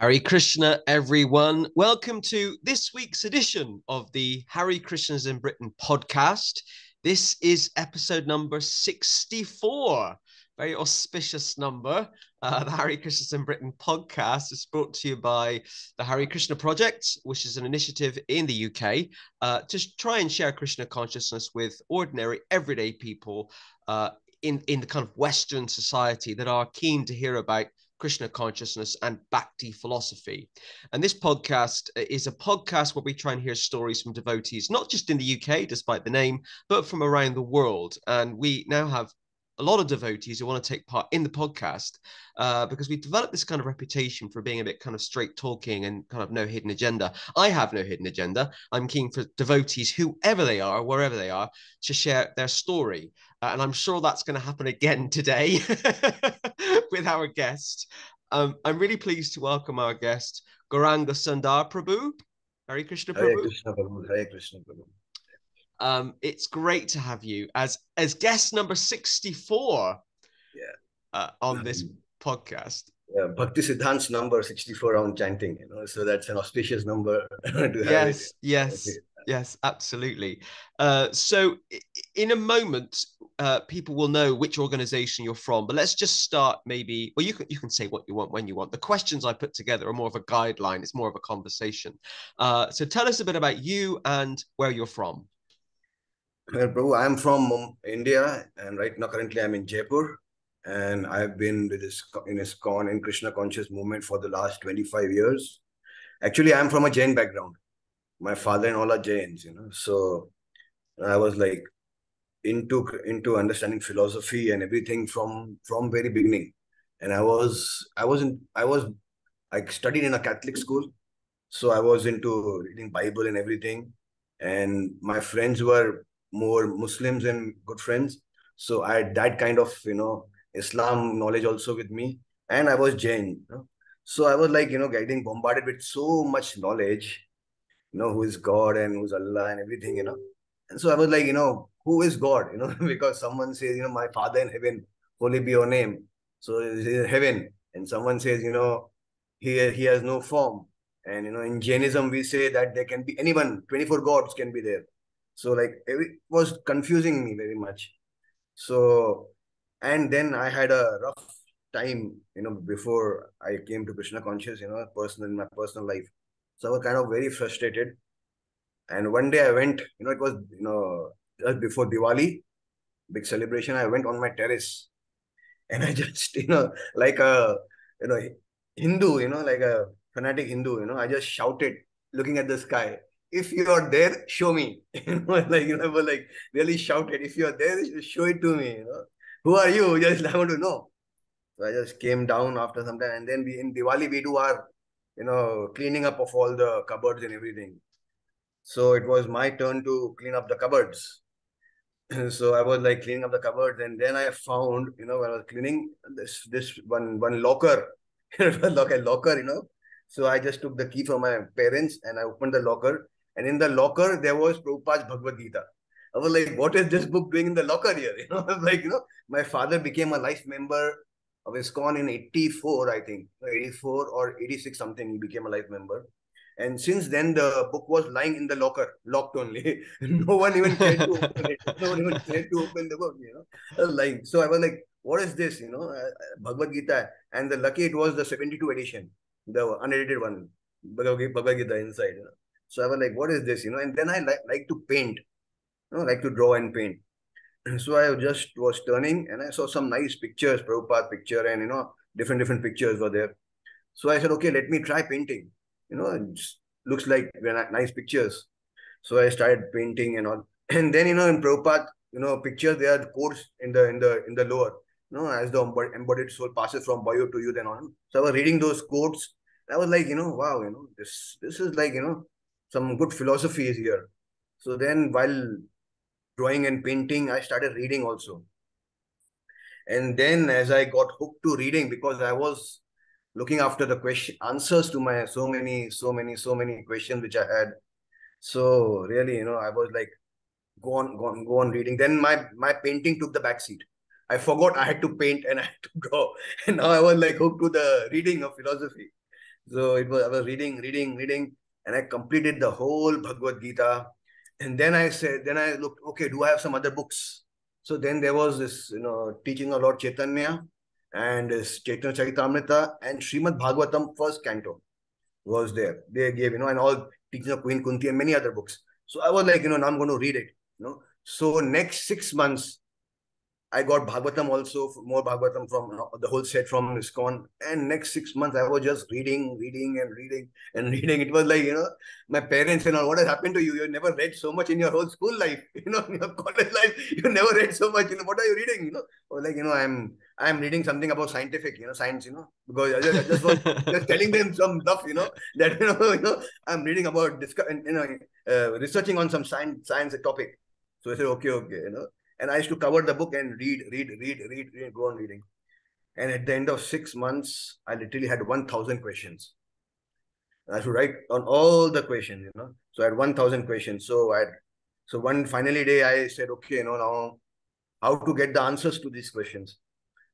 Hare Krishna, everyone. Welcome to this week's edition of the Hare Krishnas in Britain podcast. This is episode number 64. Very auspicious number. Uh, the Hare Krishnas in Britain podcast is brought to you by the Hare Krishna Project, which is an initiative in the UK uh, to try and share Krishna consciousness with ordinary, everyday people uh, in, in the kind of Western society that are keen to hear about Krishna consciousness, and Bhakti philosophy. And this podcast uh, is a podcast where we try and hear stories from devotees, not just in the UK, despite the name, but from around the world. And we now have a lot of devotees who want to take part in the podcast uh, because we've developed this kind of reputation for being a bit kind of straight talking and kind of no hidden agenda. I have no hidden agenda. I'm keen for devotees, whoever they are, wherever they are, to share their story. Uh, and I'm sure that's going to happen again today with our guest. Um, I'm really pleased to welcome our guest, Gauranga Sundar Prabhu. Hare Krishna Prabhu. Hare Krishna Prabhu. Hare Krishna Prabhu. Um, it's great to have you as as guest number 64 yeah. uh, on this podcast. Yeah, Bhakti Siddhant's number 64 on chanting, you know, so that's an auspicious number to yes. Yes, okay. yes, absolutely. Uh, so, in a moment, uh, people will know which organization you're from, but let's just start maybe. Well, you can you can say what you want when you want. The questions I put together are more of a guideline. It's more of a conversation. Uh, so, tell us a bit about you and where you're from. Well, Prabhu, I'm from India, and right now, currently, I'm in Jaipur, and I've been with this in ISKCON in Krishna conscious movement for the last 25 years. Actually, I'm from a Jain background. My father and all are Jains, you know. So I was like into into understanding philosophy and everything from from very beginning. And I was I wasn't I was I studied in a Catholic school, so I was into reading Bible and everything. And my friends were more Muslims and good friends. So I had that kind of, you know, Islam knowledge also with me. And I was Jain. You know? So I was like, you know, getting bombarded with so much knowledge, you know, who is God and who's Allah and everything, you know. And so I was like, you know, who is God? You know, because someone says, you know, my Father in heaven, holy be your name. So is heaven. And someone says, you know, he, he has no form. And, you know, in Jainism, we say that there can be anyone, 24 gods can be there. So like it was confusing me very much. So and then I had a rough time, you know, before I came to Krishna conscious, you know, personal in my personal life. So I was kind of very frustrated. And one day I went, you know, it was, you know, just before Diwali, big celebration. I went on my terrace and I just, you know, like a, you know, Hindu, you know, like a fanatic Hindu, you know, I just shouted looking at the sky if you're there, show me. you know, like you know, like really shouted, if you're there, show it to me. You know, who are you? Just I want to know. So I just came down after some time, and then we in Diwali we do our, you know, cleaning up of all the cupboards and everything. So it was my turn to clean up the cupboards. so I was like cleaning up the cupboards, and then I found, you know, when I was cleaning this this one one locker, like a locker, you know. So I just took the key from my parents and I opened the locker and in the locker, there was Prabhupada's Bhagavad Gita. I was like, what is this book doing in the locker here? You know, like, you know, my father became a life member of ISKCON in 84, I think, 84 or 86 something, he became a life member. And since then, the book was lying in the locker, locked only. no one even cared to open it. No one even cared to open the book, you know, lying. So I was like, what is this, you know, uh, Bhagavad Gita? And the lucky it was the 72 edition, the unedited one, Bhagavad Gita inside, you know. So I was like, what is this? You know, and then I like, like to paint, you know, like to draw and paint. So I just was turning and I saw some nice pictures, Prabhupada picture, and you know, different different pictures were there. So I said, okay, let me try painting. You know, it looks like nice pictures. So I started painting and all. And then you know, in Prabhupada, you know, pictures there are quotes in the in the in the lower. You know, as the embodied soul passes from bio to you, then on. So I was reading those quotes. I was like, you know, wow, you know, this this is like, you know, some good philosophy is here. So then while drawing and painting, I started reading also. And then as I got hooked to reading, because I was looking after the question answers to my so many, so many, so many questions which I had. So really, you know, I was like, go on, go on, go on reading. Then my my painting took the back seat. I forgot I had to paint and I had to draw. And now I was like hooked to the reading of philosophy. So it was I was reading, reading, reading, and I completed the whole Bhagavad Gita. And then I said, then I looked, okay, do I have some other books? So then there was this, you know, teaching of Lord Chaitanya and Chaitanya Charitamrita and Srimad Bhagavatam first canto was there. They gave, you know, and all teaching of Queen Kunti and many other books. So I was like, you know, now I'm going to read it. You know, so next six months, I got Bhagavatam also, more Bhagavatam from the whole set from ISKCON. And next six months, I was just reading, reading, and reading and reading. It was like, you know, my parents and all, what has happened to you? You never read so much in your whole school life, you know, in your college life, you never read so much. You know, what are you reading? You know, or like, you know, I'm I'm reading something about scientific, you know, science, you know, because I just, I just was just telling them some stuff, you know, that you know, you know, I'm reading about you know, uh, researching on some science science topic. So I said, okay, okay, you know. And I used to cover the book and read, read, read, read, read, go on reading. And at the end of six months, I literally had 1,000 questions. I had to write on all the questions, you know. So I had 1,000 questions. So I so one finally day I said, okay, you know, now how to get the answers to these questions.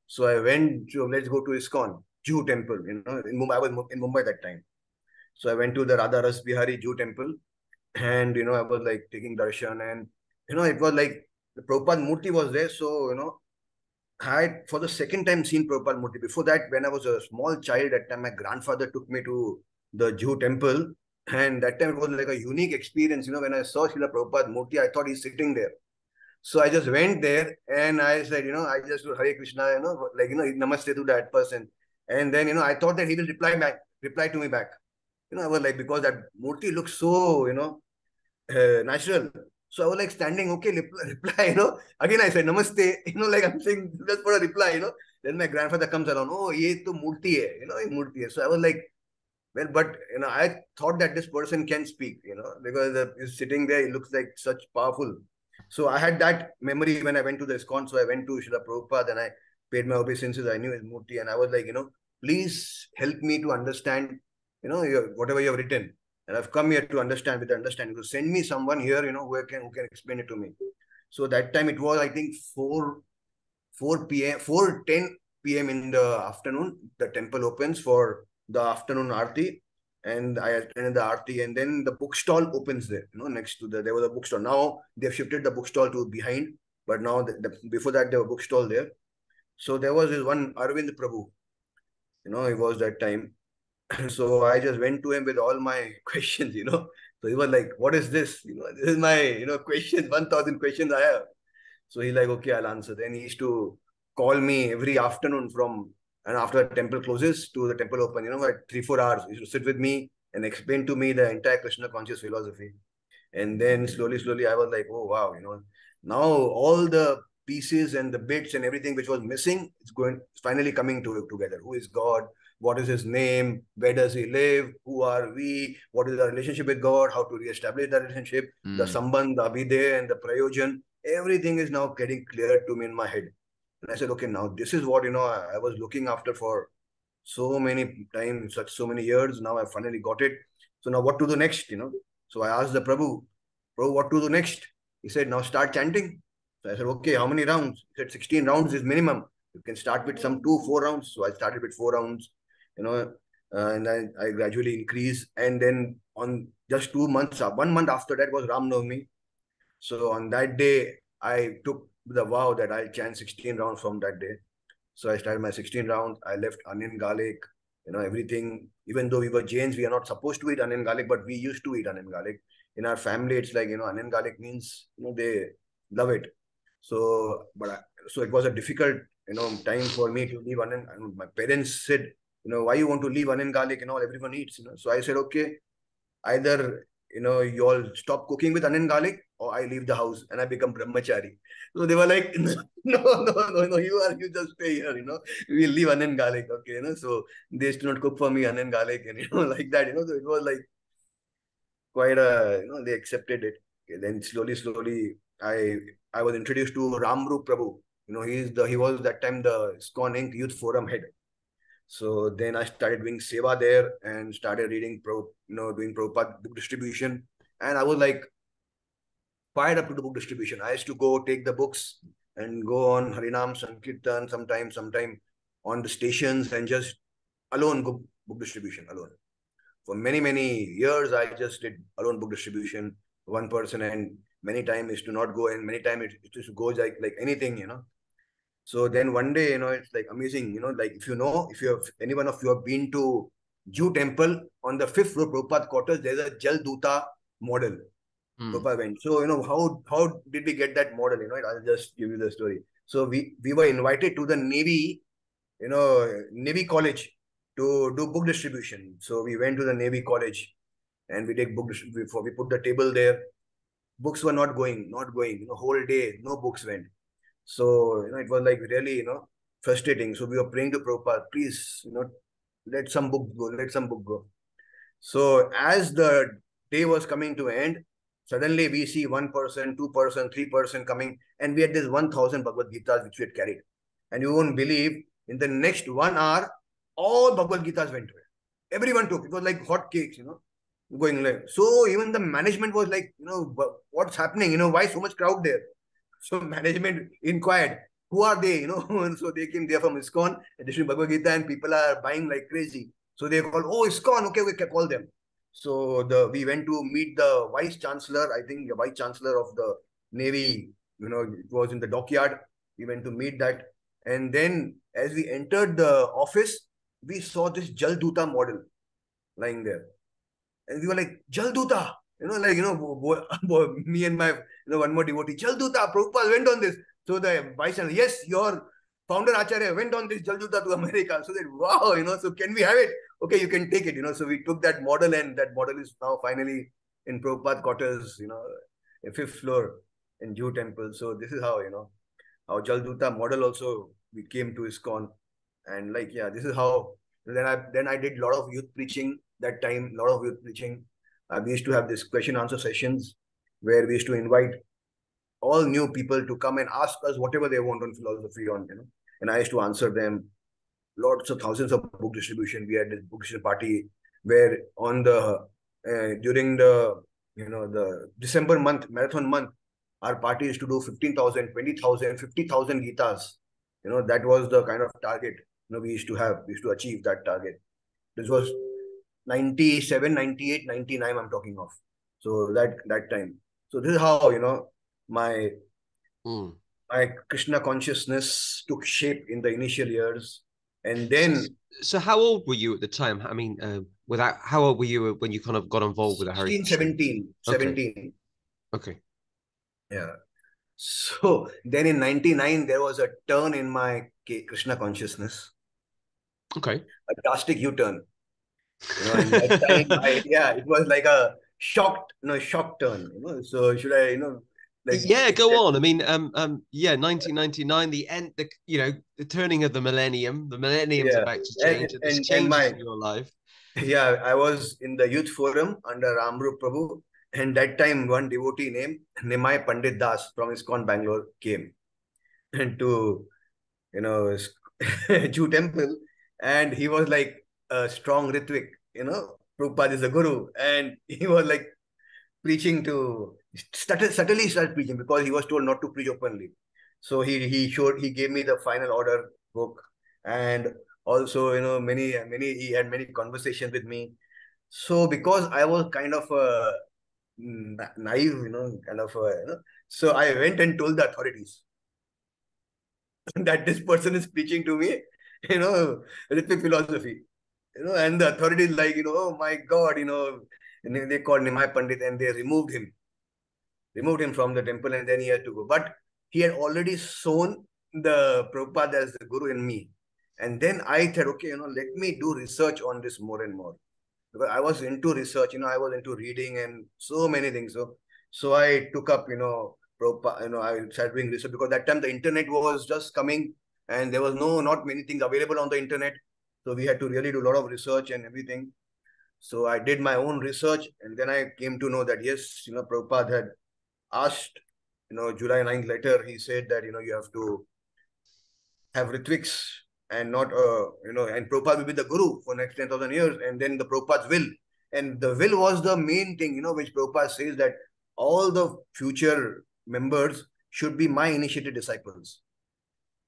So I went to, let's go to ISKCON, Juhu temple, you know, in Mumbai, I was in Mumbai that time. So I went to the Radha Ras Bihari Juhu temple and, you know, I was like taking darshan and, you know, it was like the Prabhupada Murti was there. So, you know, I had for the second time seen Prabhupada Murti. Before that, when I was a small child, at time my grandfather took me to the Juhu temple. And that time it was like a unique experience. You know, when I saw Srila Prabhupada Murti, I thought he's sitting there. So I just went there and I said, you know, I just do Hare Krishna, you know, like, you know, namaste to that person. And then, you know, I thought that he will reply back, reply to me back. You know, I was like, because that Murti looks so, you know, uh, natural. So I was like standing, okay, reply, you know. Again, I said, Namaste, you know, like I'm saying just for a reply, you know. Then my grandfather comes along, oh, ye to murti hai, you know, murti hai. So I was like, well, but, you know, I thought that this person can speak, you know, because uh, he's sitting there, he looks like such powerful. So I had that memory when I went to the ISKCON. So I went to Srila Prabhupada and I paid my obeisances. I knew his murti and I was like, you know, please help me to understand, you know, your, whatever you have written and I've come here to understand with understanding. So send me someone here, you know, who can who can explain it to me. So that time it was, I think, 4 4 p.m. 4 10 p.m. in the afternoon. The temple opens for the afternoon arti. And I attended the arti, and then the bookstall opens there, you know, next to the there was a bookstall. Now they've shifted the bookstall to behind, but now the, the, before that there was bookstall there. So there was this one Arvind Prabhu, you know, it was that time so I just went to him with all my questions, you know. So he was like, What is this? You know, this is my, you know, questions, 1000 questions I have. So he's like, Okay, I'll answer. Then he used to call me every afternoon from, and after the temple closes to the temple open, you know, like three, four hours. He used to sit with me and explain to me the entire Krishna conscious philosophy. And then slowly, slowly, I was like, Oh, wow, you know, now all the pieces and the bits and everything which was missing, it's going, it's finally coming to together. Who is God? What is his name, where does he live, who are we, what is our relationship with God, how to re-establish that relationship, mm. the hmm. sambandh, the abhiday, and the prayojan, everything is now getting clear to me in my head. And I said, okay, now this is what, you know, I, I was looking after for so many times, such so many years. Now I finally got it. So now what to do next, you know? So I asked the Prabhu, Prabhu, what to do next? He said, now start chanting. So I said, okay, how many rounds? He said, 16 rounds is minimum. You can start with some two, four rounds. So I started with four rounds you know, uh, and I, I gradually increased. And then on just two months, uh, one month after that was Ram Navami. So on that day, I took the vow that I'll chant 16 rounds from that day. So I started my 16 rounds. I left onion garlic, you know, everything. Even though we were Jains, we are not supposed to eat onion garlic, but we used to eat onion garlic. In our family, it's like, you know, onion garlic means, you know, they love it. So, but I, so it was a difficult, you know, time for me to leave onion. And my parents said, you know, why you want to leave onion garlic and all, everyone eats, you know. So I said, okay, either, you know, you all stop cooking with onion garlic or I leave the house and I become brahmachari. So they were like, no, no, no, no, you are, you just stay here, you know, we'll leave onion garlic, okay, you know. So they used to not cook for me onion garlic and, you know, like that, you know, so it was like quite a, you know, they accepted it. Okay, then slowly, slowly, I I was introduced to Ramrup Prabhu. You know, he's the he was that time the ISKCON Inc. Youth Forum head. So then I started doing seva there and started reading pro, you know, doing Prabhupada book distribution. And I was like fired up to the book distribution. I used to go take the books and go on Harinam Sankirtan sometime, sometime on the stations and just alone book, book distribution alone. for many, many years, I just did alone book distribution, one person, and many times to not go, and many times it, just goes like like anything, you know. So then one day, you know, it's like amazing, you know, like if you know, if you have anyone of you have been to Juhu temple on the fifth floor, Prabhupada quarters, there's a Jal Duta model. Mm. Prabhupada went. So, you know, how how did we get that model? You know, I'll just give you the story. So we we were invited to the Navy, you know, Navy College to do book distribution. So we went to the Navy College and we did book before we put the table there. Books were not going, not going, you know, whole day, no books went. So, you know, it was like really, you know, frustrating. So we were praying to Prabhupada, please, you know, let some book go, let some book go. So as the day was coming to end, suddenly we see one person, two person, three person coming, and we had this 1000 Bhagavad Gita's which we had carried. And you won't believe, in the next one hour, all Bhagavad Gita's went away. Everyone took. It was like hot cakes, you know, going like. So even the management was like, you know, what's happening? You know, why so much crowd there? So management inquired, who are they? You know, and so they came there from ISKCON, edition Bhagavad Gita, and people are buying like crazy. So they called, oh, ISKCON, okay, we can call them. So the we went to meet the vice chancellor, I think the vice chancellor of the Navy, you know, it was in the dockyard. We went to meet that. And then as we entered the office, we saw this Jalduta model lying there. And we were like, Jalduta, you know, like, you know, me and my, you know, one more devotee, Jalduta, Prabhupada went on this. So the vice chancellor, yes, your founder Acharya went on this Jalduta to America. So that, wow, you know, so can we have it? Okay, you can take it, you know. So we took that model and that model is now finally in Prabhupada quarters, you know, a fifth floor in Juhu temple. So this is how, you know, our Jalduta model also we came to ISKCON and like yeah this is how then i then i did a lot of youth preaching that time a lot of youth preaching uh, we used to have this question answer sessions where we used to invite all new people to come and ask us whatever they want on philosophy on you know. And i used to answer them lots of thousands of book distribution. We had this book distribution party where on the uh, during the you know the december month marathon month our party used to do 15000 20000 50000 gitas you know that was the kind of target you know, we used to have, we used to achieve that target. This was 97, 98, 99, I'm talking of. So that that time. So this is how, you know, my mm. my Krishna consciousness took shape in the initial years. And then so how old were you at the time? I mean, uh, without how old were you when you kind of got involved with the Hare 17, 17. Okay. okay. Yeah. So then in 99, there was a turn in my Krishna consciousness. Okay. A drastic U-turn. You know, time, I, yeah, it was like a shocked, you know, shock turn. You know, so should I, you know, like, yeah, go on. I mean, um, um, yeah, 1999, the end, the you know, the turning of the millennium. The millennium's yeah. about to change. And, and, and my, your life. Yeah, I was in the youth forum under Ramrup Prabhu, and that time one devotee named Nimai Pandit Das from ISKCON Bangalore came, and to you know Juhu temple, and he was like a strong Ritvik, you know, Prabhupada is a guru, and he was like preaching to started subtly started preaching because he was told not to preach openly. So he he showed he gave me the final order book, and also you know many many he had many conversations with me. So because I was kind of a mm, naive, you know, kind of a, you know, so I went and told the authorities that this person is preaching to me you know, Ritvik philosophy. You know, and the authorities like, you know, oh my God, you know, and they called Nimai Pandit and they removed him. Removed him from the temple and then he had to go. But he had already sown the Prabhupada as the guru in me. And then I thought, okay, you know, let me do research on this more and more. Because I was into research, you know, I was into reading and so many things. So, so I took up, you know, Prabhupada, you know, I started doing research because that time the internet was just coming and there was no not many things available on the internet so we had to really do a lot of research and everything. So i did my own research and then i came to know that yes you know Prabhupada had asked you know july 9th letter. He said that you know you have to have ritviks and not uh you know and Prabhupada will be the guru for next 10,000 years and then the Prabhupada's will. And the will was the main thing you know which Prabhupada says that all the future members should be my initiated disciples.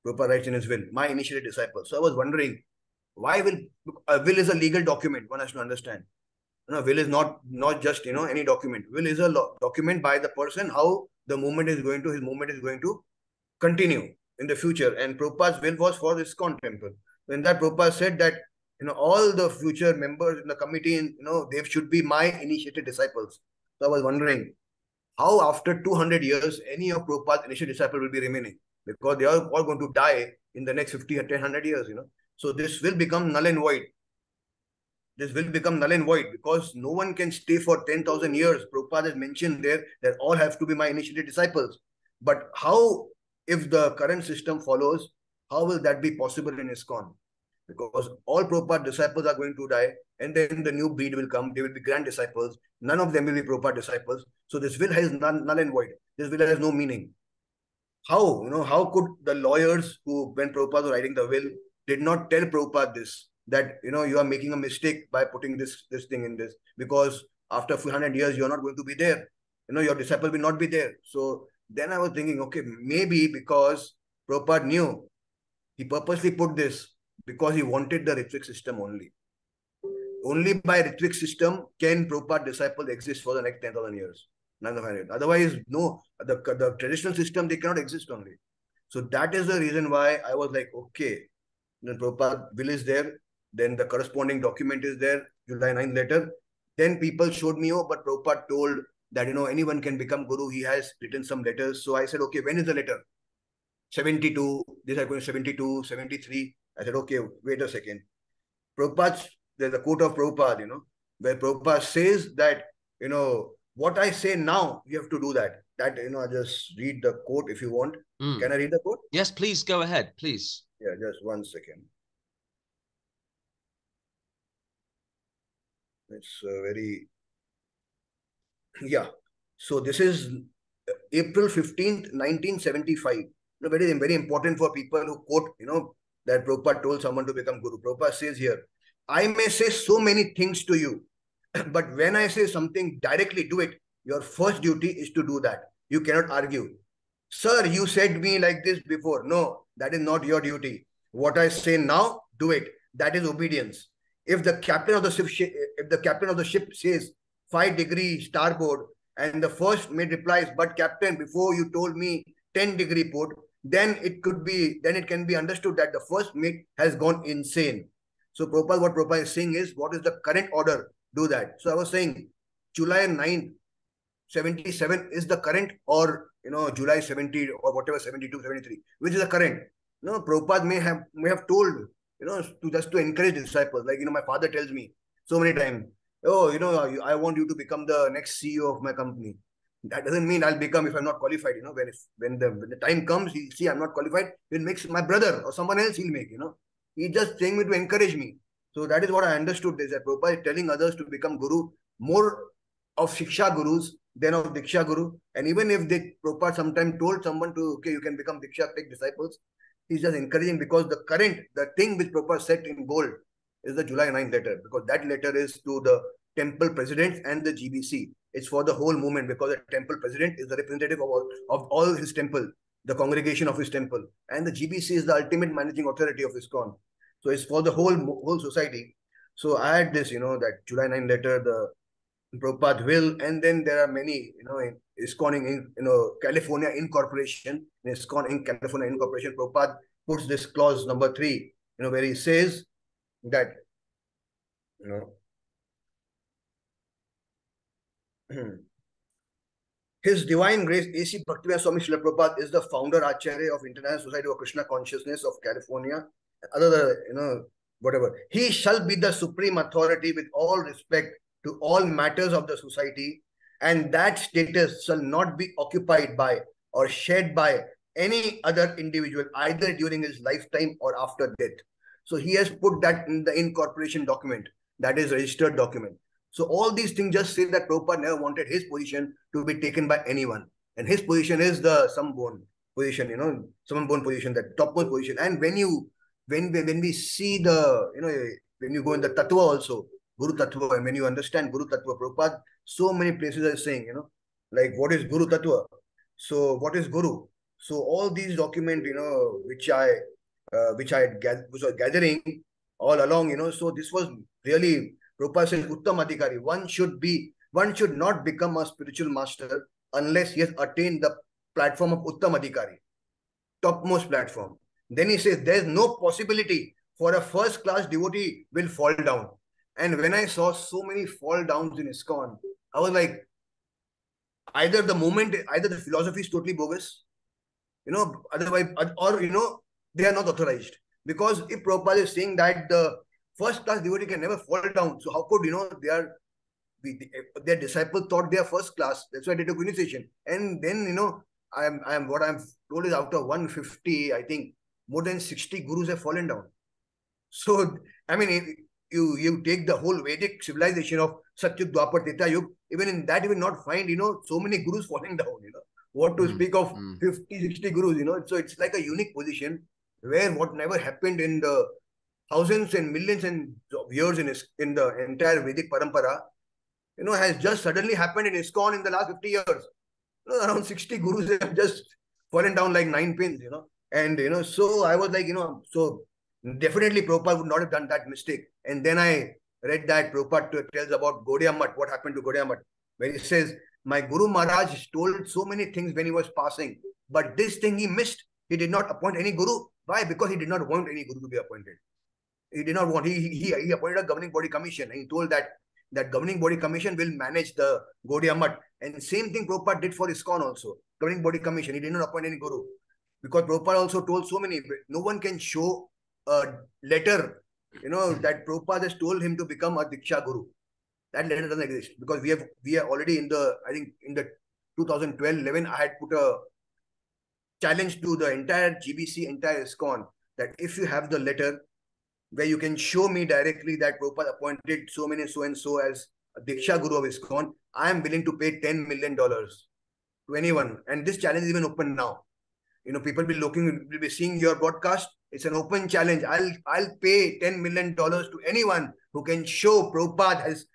Prabhupada writes in his will, my initiated disciples. So I was wondering, why will a will is a legal document, one has to understand. You know, will is not not just you know any document. Will is a document by the person how the movement is going to his movement is going to continue in the future. And Prabhupada's will was for this temple. When that Prabhupada said that you know all the future members in the committee, you know, they should be my initiated disciples. So I was wondering how after 200 years any of Prabhupada's initiated disciples will be remaining because they are all going to die in the next 50 or 100 years, you know. So this will become null and void. This will become null and void because no one can stay for 10,000 years. Prabhupada has mentioned there that all have to be my initiated disciples. But how if the current system follows, how will that be possible in ISKCON? Because all Prabhupada disciples are going to die, and then the new breed will come. They will be grand disciples. None of them will be Prabhupada disciples. So this will has none, null and void. This will has no meaning. How? You know, how could the lawyers who, when Prabhupada was writing the will, did not tell Prabhupada this, that, you know, you are making a mistake by putting this, this thing in this, because after a few hundred years, you're not going to be there. You know, your disciple will not be there. So then I was thinking, okay, maybe because Prabhupada knew, he purposely put this because he wanted the Ritvik system only. Only by Ritvik system can Prabhupada disciple exist for the next 10,000 years. Otherwise, no, the, the traditional system, they cannot exist only. So that is the reason why I was like, okay, then Prabhupada will is there, then the corresponding document is there, July 9th letter. Then people showed me, oh, but Prabhupada told that you know anyone can become guru. He has written some letters. So I said, okay, when is the letter? 72, this I going 72, 73. I said, okay, wait a second. Prabhupada, there's a quote of Prabhupada, you know, where Prabhupada says that, you know, what I say now, you have to do that. That, you know, I just read the quote if you want. Mm. Can I read the quote? Yes, please go ahead, please. Yeah, just one second. It's uh, very yeah. So this is April 15th, 1975. You know, very, very important for people who quote, you know, that Prabhupada told someone to become Guru. Prabhupada says here, I may say so many things to you, but when I say something directly, do it. Your first duty is to do that. You cannot argue. Sir, you said me like this before. No, that is not your duty. What I say now, do it. That is obedience. If the captain of the ship, if the captain of the ship says, 5 degree starboard and the first mate replies, but captain, before you told me 10 degree port, then it could be, then it can be understood that the first mate has gone insane. So Prabhupada, what Prabhupada is saying is, what is the current order? Do that. So I was saying, July 9th, 77 is the current or, you know, July 70 or whatever, 72, 73, which is the current. No, Prabhupada may have, may have told, you know, to just to encourage disciples. Like, you know, my father tells me so many times, oh, you know, I want you to become the next CEO of my company. That doesn't mean I'll become if I'm not qualified. You know, when if, when the when the time comes, he see I'm not qualified. He'll make my brother or someone else. He'll make. You know, he's just saying me to encourage me. So that is what I understood. Is that Prabhupada telling others to become guru more of shiksha gurus than of diksha guru. And even if they Prabhupada sometimes told someone to okay, you can become diksha, take disciples. He's just encouraging because the current, the thing which Prabhupada set in gold is the July 9th letter because that letter is to the temple president and the GBC. It's for the whole movement because the temple president is the representative of all, of all his temple, the congregation of his temple. And the GBC is the ultimate managing authority of ISKCON. So it's for the whole whole society. So I had this, you know, that July 9 letter, the Prabhupada will, and then there are many, you know, in ISKCON in, you know, California Incorporation, in ISKCON in California Incorporation, Prabhupada puts this clause number three, you know, where he says that you know his divine grace A.C. Bhaktivedanta Swami Srila Prabhupada is the founder Acharya of International Society of Krishna Consciousness of California other you know whatever he shall be the supreme authority with all respect to all matters of the society and that status shall not be occupied by or shared by any other individual either during his lifetime or after death so he has put that in the incorporation document, that is registered document. So all these things just say that Prabhupada never wanted his position to be taken by anyone. And his position is the bone position, you know, bone position, that topmost position. And when you, when, when we see the, you know, when you go in the Tattva also, Guru Tattva, and when you understand Guru Tattva, Prabhupada, so many places are saying, you know, like what is Guru Tattva? So what is Guru? So all these documents, you know, which I uh, which I was gathering all along, you know. So this was really Prabhupada says, Uttam Adhikari, one should be, one should not become a spiritual master unless he has attained the platform of Uttam Adhikari, topmost platform. Then he says, there is no possibility for a first class devotee will fall down. And when I saw so many fall downs in ISKCON, I was like, either the moment, either the philosophy is totally bogus, you know, otherwise, or, you know, they are not authorized. Because if Prabhupada is saying that the first class devotee can never fall down, so how could, you know, they are, their disciple thought they are first class. That's why they took initiation. And then, you know, I'm, I'm, what I'm told is of 150, I think more than 60 gurus have fallen down. So, I mean, you you take the whole Vedic civilization of Satyug, Dwapar, Treta Yug, even in that you will not find, you know, so many gurus falling down, you know. What to mm, speak of mm. 50, 60 gurus, you know. So it's like a unique position where what never happened in the thousands and millions and of years in, in the entire Vedic parampara, you know, has just suddenly happened in ISKCON in the last 50 years. You know, around 60 gurus have just fallen down like nine pins, you know. And, you know, so I was like, you know, so definitely Prabhupada would not have done that mistake. And then I read that Prabhupada tells about Gaudiya what happened to Gaudiya Math, where he says, my Guru Maharaj told so many things when he was passing, but this thing he missed. He did not appoint any Guru. Why? Because he did not want any Guru to be appointed. He did not want, he, he, he appointed a governing body commission and he told that that governing body commission will manage the Gaudiya. And same thing Prabhupada did for ISKCON also. Governing body commission. He did not appoint any Guru. Because Prabhupada also told so many, no one can show a letter, you know, that Prabhupada has told him to become a Diksha Guru. That letter doesn't exist because we have we are already in the I think in the 2012-11 I had put a challenge to the entire GBC, entire ISKCON that if you have the letter where you can show me directly that Prabhupada appointed so many so and so as Diksha Guru of ISKCON, I am willing to pay $10 million to anyone. And this challenge is even open now. You know, people will be looking, will be seeing your broadcast it's an open challenge. I'll I'll pay $10 million to anyone who can show Prabhupada has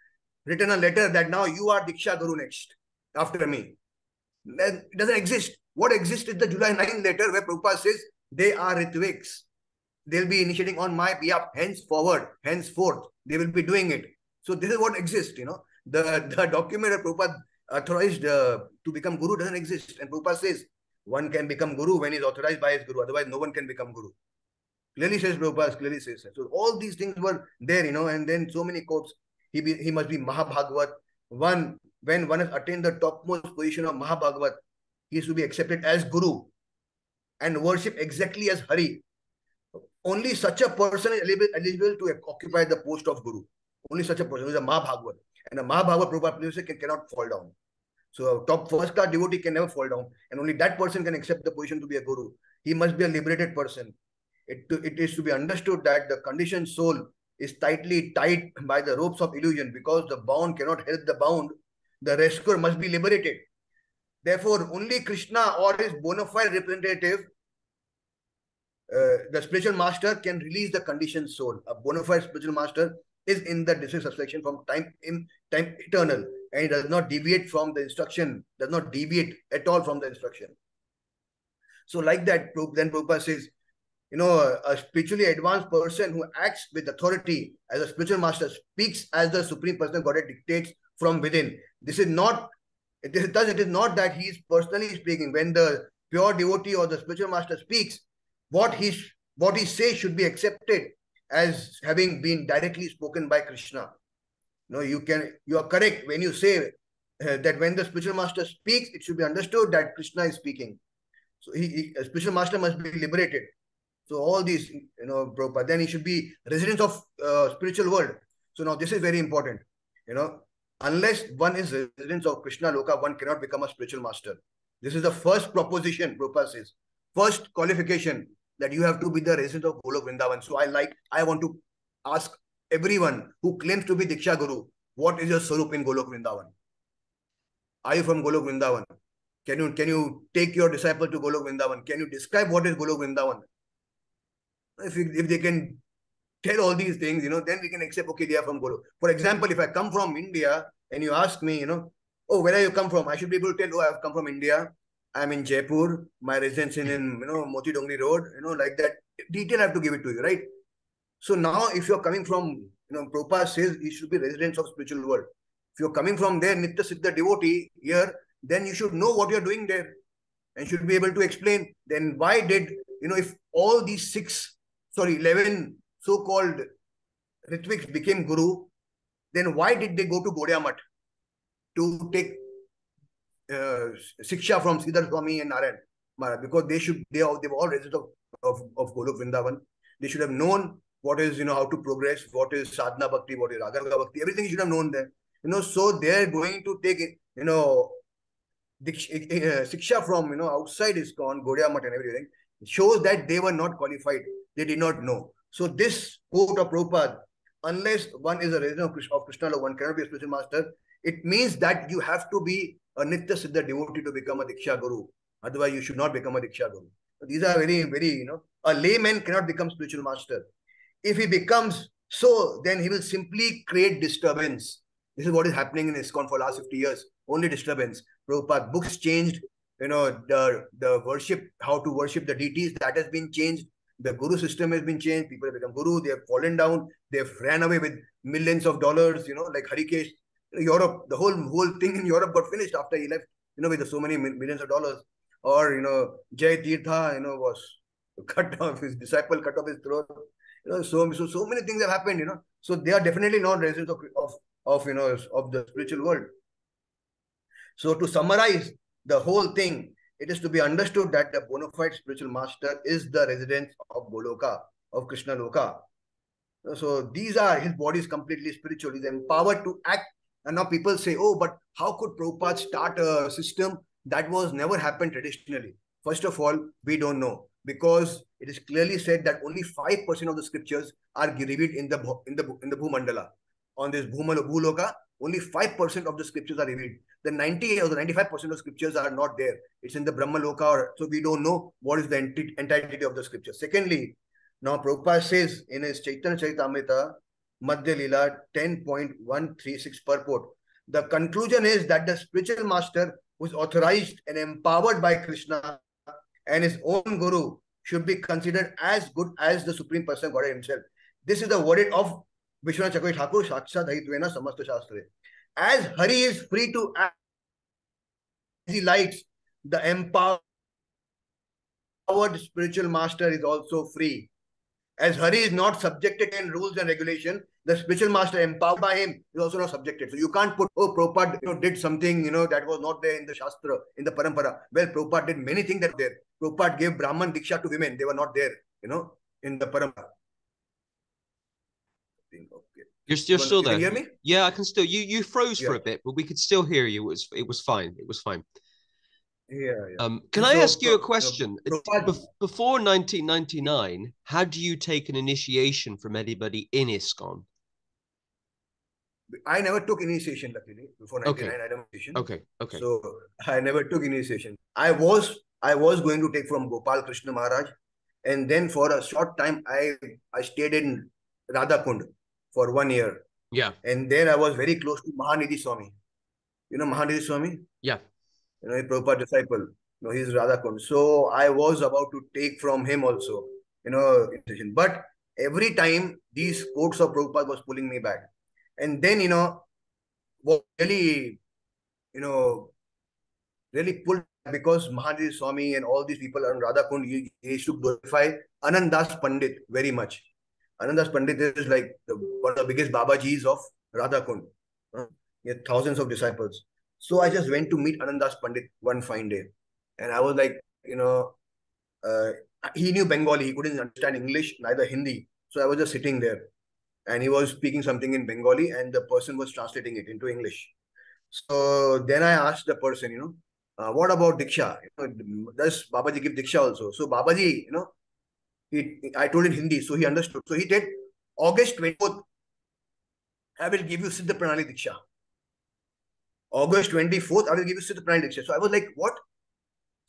written a letter that now you are Diksha Guru next after me. It doesn't exist. What exists is the July 9 letter where Prabhupada says they are Ritviks. They'll be initiating on my behalf henceforward, henceforth. They will be doing it. So this is what exists, you know. The, the document that Prabhupada authorized uh, to become Guru doesn't exist. And Prabhupada says one can become Guru when he's authorized by his Guru. Otherwise, no one can become Guru. Clearly says Prabhupada, clearly says. So all these things were there, you know, and then so many quotes. He be, he must be Mahabhagavat. One, when one has attained the topmost position of Mahabhagavat, he is to be accepted as Guru and worship exactly as Hari. Only such a person is eligible to occupy the post of Guru. Only such a person is a Mahabhagavat. And a Mahabhagavat Prabhupada can, cannot fall down. So a top first class devotee can never fall down. And only that person can accept the position to be a Guru. He must be a liberated person it, it is to be understood that the conditioned soul is tightly tied by the ropes of illusion because the bound cannot help the bound. The rescuer must be liberated. Therefore, only Krishna or his bona fide representative, uh, the spiritual master, can release the conditioned soul. A bona fide spiritual master is in the disciplic succession from time in time eternal and he does not deviate from the instruction, does not deviate at all from the instruction. So, like that, then Prabhupada says, you know, a, spiritually advanced person who acts with authority as a spiritual master speaks as the supreme person God dictates from within. This is not, it is, thus it is not that he is personally speaking. When the pure devotee or the spiritual master speaks, what he what he says should be accepted as having been directly spoken by Krishna. No, you can you are correct when you say uh, that when the spiritual master speaks, it should be understood that Krishna is speaking. So he, he a spiritual master must be liberated. So all these, you know, Prabhupada, then he should be residents of uh, spiritual world. So now this is very important. You know, unless one is residents of Krishna Loka, one cannot become a spiritual master. This is the first proposition, Prabhupada says. First qualification that you have to be the resident of Golok Vrindavan. So I like, I want to ask everyone who claims to be Diksha Guru, what is your Sarup in Golok Vrindavan? Are you from Golok Vrindavan? Can you, can you take your disciple to Golok Vrindavan? Can you describe what is Golok Vrindavan? If, if they can tell all these things, you know, then we can accept, okay, they are from Guru. For example, if I come from India and you ask me, you know, oh, where are you come from? I should be able to tell, oh, I've come from India. I'm in Jaipur. My residence in, in you know, Moti Dongri Road, you know, like that. Detail I have to give it to you, right? So now if you're coming from, you you know, Prabhupada says you should be residents of spiritual world. If you're coming from there, Nitya Siddha devotee here, then you should know what you're doing there and should be able to explain. Then why did, you know, if all these six, sorry, 11 so-called Ritviks became Guru, then why did they go to Gaudiya to take uh, Siksha from Sridhar Swami and Narayan? Because they should, they, are, they were all residents of, of, of Golok Vrindavan. They should have known what is, you know, how to progress, what is sadhana bhakti, what is raga bhakti, everything you should have known there. You know, so they're going to take, you know, Siksha from, you know, outside ISKCON, Gaudiya Math and everything, shows that they were not qualified. They did not know. So this quote of Prabhupada, unless one is a resident of Krishna, one cannot be a spiritual master, it means that you have to be a Nitya Siddha devotee to become a Diksha Guru. Otherwise, you should not become a Diksha Guru. So these are very, very, you know, a layman cannot become spiritual master. If he becomes so, then he will simply create disturbance. This is what is happening in ISKCON for last 50 years. Only disturbance. Prabhupada books changed. You know, the, the worship, how to worship the deities, that has been changed. The guru system has been changed. People have become guru. They have fallen down. They've ran away with millions of dollars, you know, like Harikesh. Europe, the whole whole thing in Europe got finished after he left, you know, with so many millions of dollars. Or, you know, Jay Tirtha, you know, was cut off his disciple, cut off his throat. You know, so, so, so many things have happened, you know. So they are definitely not residents of, of, of, you know, of the spiritual world. So to summarize the whole thing, it is to be understood that the bona fide spiritual master is the resident of Goloka, of Krishna Loka. So these are, his body is completely spiritual. He's empowered to act. And now people say, oh, but how could Prabhupada start a system that was never happened traditionally? First of all, we don't know because it is clearly said that only 5% of the scriptures are revealed in the in the in the Bhumandala. On this Bhumala Bhuloka, only 5% of the scriptures are revealed. The 90 or the 95% of scriptures are not there. It's in the Brahma Loka, or, so we don't know what is the entirety of the scripture. Secondly, now Prabhupada says in his Chaitanya Charitamrita, Madhya Lila 10.136 purport, the conclusion is that the spiritual master who is authorized and empowered by Krishna and his own guru should be considered as good as the Supreme Person God himself. This is the word of Vishwanath Chakravarti Thakur, Saksha Dahitvena Samasta Shastra. As Hari is free to act as he likes, the empowered spiritual master is also free. As Hari is not subjected in rules and regulation, the spiritual master empowered by him is also not subjected. So you can't put, oh, Prabhupada you know, did something, you know, that was not there in the Shastra, in the Parampara. Well, Prabhupada did many things that were there. Prabhupada gave Brahman Diksha to women. They were not there, you know, in the Parampara. You're, you're still there. hear me? Yeah, I can still. You you froze yeah. for a bit, but we could still hear you. It was it was fine. It was fine. Yeah. yeah. Um, can so, I ask you a question? Before 1999, had you taken initiation from anybody in ISKCON? I never took initiation, luckily, before 99. Okay. I never initiation. Okay. Okay. So I never took initiation. I was I was going to take from Gopal Krishna Maharaj, and then for a short time I I stayed in Radhakund for one year. Yeah. And then I was very close to Mahanidhi Swami. You know Mahanidhi Swami? Yeah. You know, a proper disciple. You know, he's Radhakund. So I was about to take from him also, you know, but every time these quotes of Prabhupada was pulling me back. And then, you know, what really, you know, really pulled because Mahanidhi Swami and all these people around Radhakund, he, he used to glorify Anandas Pandit very much. Anandas Pandit is like the, one of the biggest Babajis of Radhakund. Uh, he had thousands of disciples. So I just went to meet Anandas Pandit one fine day. And I was like, you know, uh, he knew Bengali. He couldn't understand English, neither Hindi. So I was just sitting there. And he was speaking something in Bengali and the person was translating it into English. So then I asked the person, you know, uh, what about Diksha? You know, does Babaji give Diksha also? So Babaji, you know, he, I told in Hindi, so he understood. So he did August 24th, I will give you Siddha Pranali Diksha. August 24th, I will give you Siddha Pranali Diksha. So I was like, what?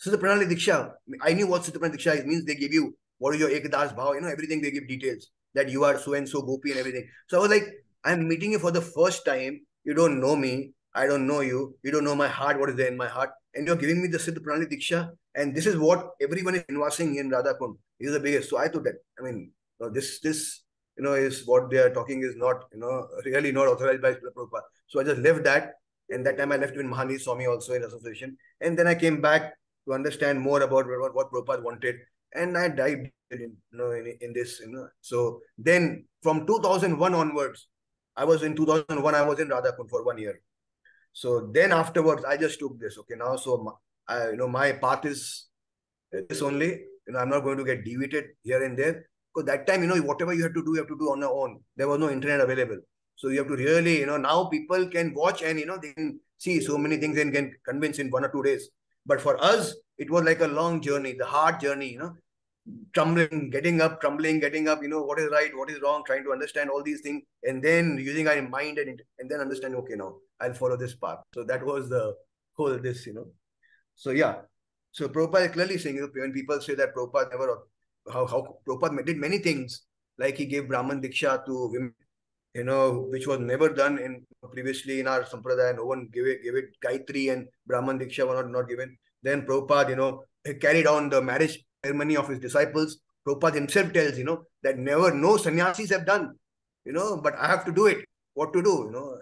Siddha Pranali Diksha. I knew what Siddha Pranali Diksha is. means they give you what is your Ekdas Bhav, you know, everything they give details that you are so and so gopi and everything. So I was like, I'm meeting you for the first time. You don't know me. I don't know you. You don't know my heart, what is there in my heart. And you're giving me the Siddha Pranali Diksha. And this is what everyone is investing in Radhakund. He's the biggest. So I thought that, I mean, this, this, you know, is what they are talking is not, you know, really not authorized by Prabhupada. So I just left that. And that time I left with Mahanidhi Swami also in association. And then I came back to understand more about what, what Prabhupada wanted. And I dived in, you know, in, in this, you know. So then from 2001 onwards, I was in 2001, I was in Radhakund for one year. So then afterwards, I just took this. Okay, now so I, you know my path is this only. You know, I'm not going to get deviated here and there. Because that time, you know, whatever you have to do, you have to do on your own. There was no internet available. So you have to really, you know, now people can watch and, you know, they can see so many things and can convince in one or two days. But for us, it was like a long journey, the hard journey, you know, trembling, getting up, trembling, getting up, you know, what is right, what is wrong, trying to understand all these things, and then using our mind and, and then understand, okay, now I'll follow this path. So that was the whole this, you know. So yeah. So Prabhupada is clearly saying, when people say that Prabhupada never how how Prabhupada did many things, like he gave Brahman Diksha to women, you know, which was never done in previously in our Sampradaya. No one gave it, gave it Gayatri and Brahman Diksha were not, not given. Then Prabhupada, you know, carried on the marriage ceremony of his disciples. Prabhupada himself tells, you know, that never no sannyasis have done, you know, but I have to do it. What to do? You know,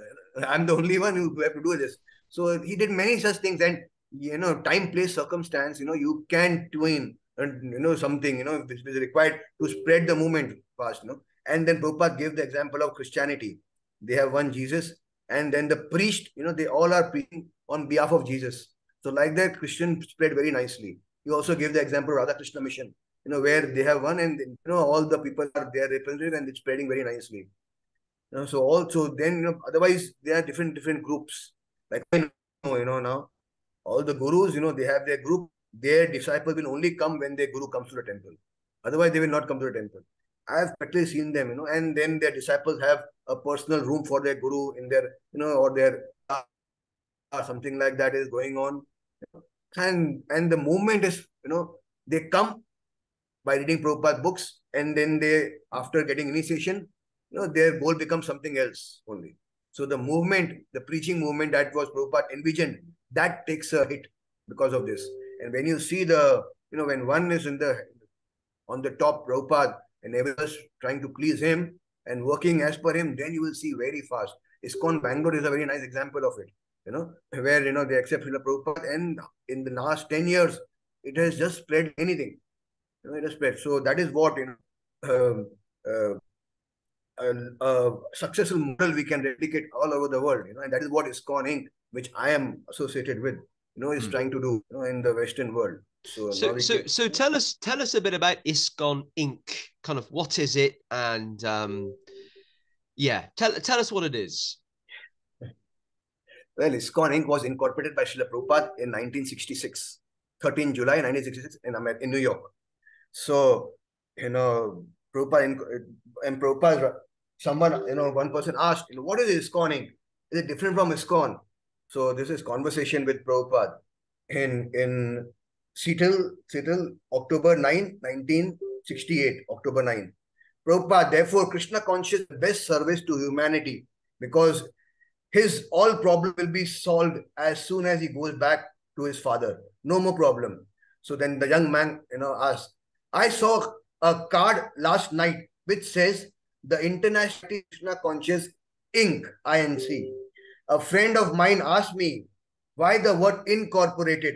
I'm the only one who have to do this. So he did many such things, and you know, time, place, circumstance, you know, you can twin and uh, you know something you know which is required to spread the movement fast you know. And then Prabhupada gave the example of Christianity. They have one Jesus and then the priest you know they all are preaching on behalf of Jesus. So like that Christian spread very nicely. He also gave the example of Radha Krishna mission you know where they have one and you know all the people are there represented and it's spreading very nicely you know, so also then you know otherwise there are different different groups like you know, you know now all the gurus you know they have their group their disciple will only come when their guru comes to the temple. Otherwise, they will not come to the temple. I have practically seen them, you know, and then their disciples have a personal room for their guru in their, you know, or their or something like that is going on. And and the movement is, you know, they come by reading Prabhupada books, and then they, after getting initiation, you know, their goal becomes something else only. So the movement, the preaching movement that was Prabhupada envisioned, that takes a hit because of this. And when you see the, you know, when one is in the on the top Prabhupada and everyone's trying to please him and working as per him, then you will see very fast. ISKCON Bangalore is a very nice example of it, you know, where, you know, they accept Srila Prabhupada and in the last 10 years, it has just spread anything. You know, it has spread. So that is what, you know, uh, uh, a, a, successful model we can replicate all over the world, you know, and that is what ISKCON Inc., which I am associated with you know is mm. trying to do you know, in the Western world. So so so, can... so tell us tell us a bit about ISKCON Inc. Kind of what is it and um, yeah, tell tell us what it is. Well, ISKCON Inc. was incorporated by Srila Prabhupada in 1966, 13 July 1966 in, in New York. So, you know, Prabhupada and Prabhupada, someone, you know, one person asked, you know, what is? Is it different from ISKCON? So this is conversation with Prabhupada in in Seattle, Seattle, October 9, 1968, October 9. Prabhupada, therefore, Krishna conscious best service to humanity because his all problem will be solved as soon as he goes back to his father. No more problem. So then the young man, you know, asked, I saw a card last night which says the International Krishna Conscious Inc. INC a friend of mine asked me, why the word incorporated?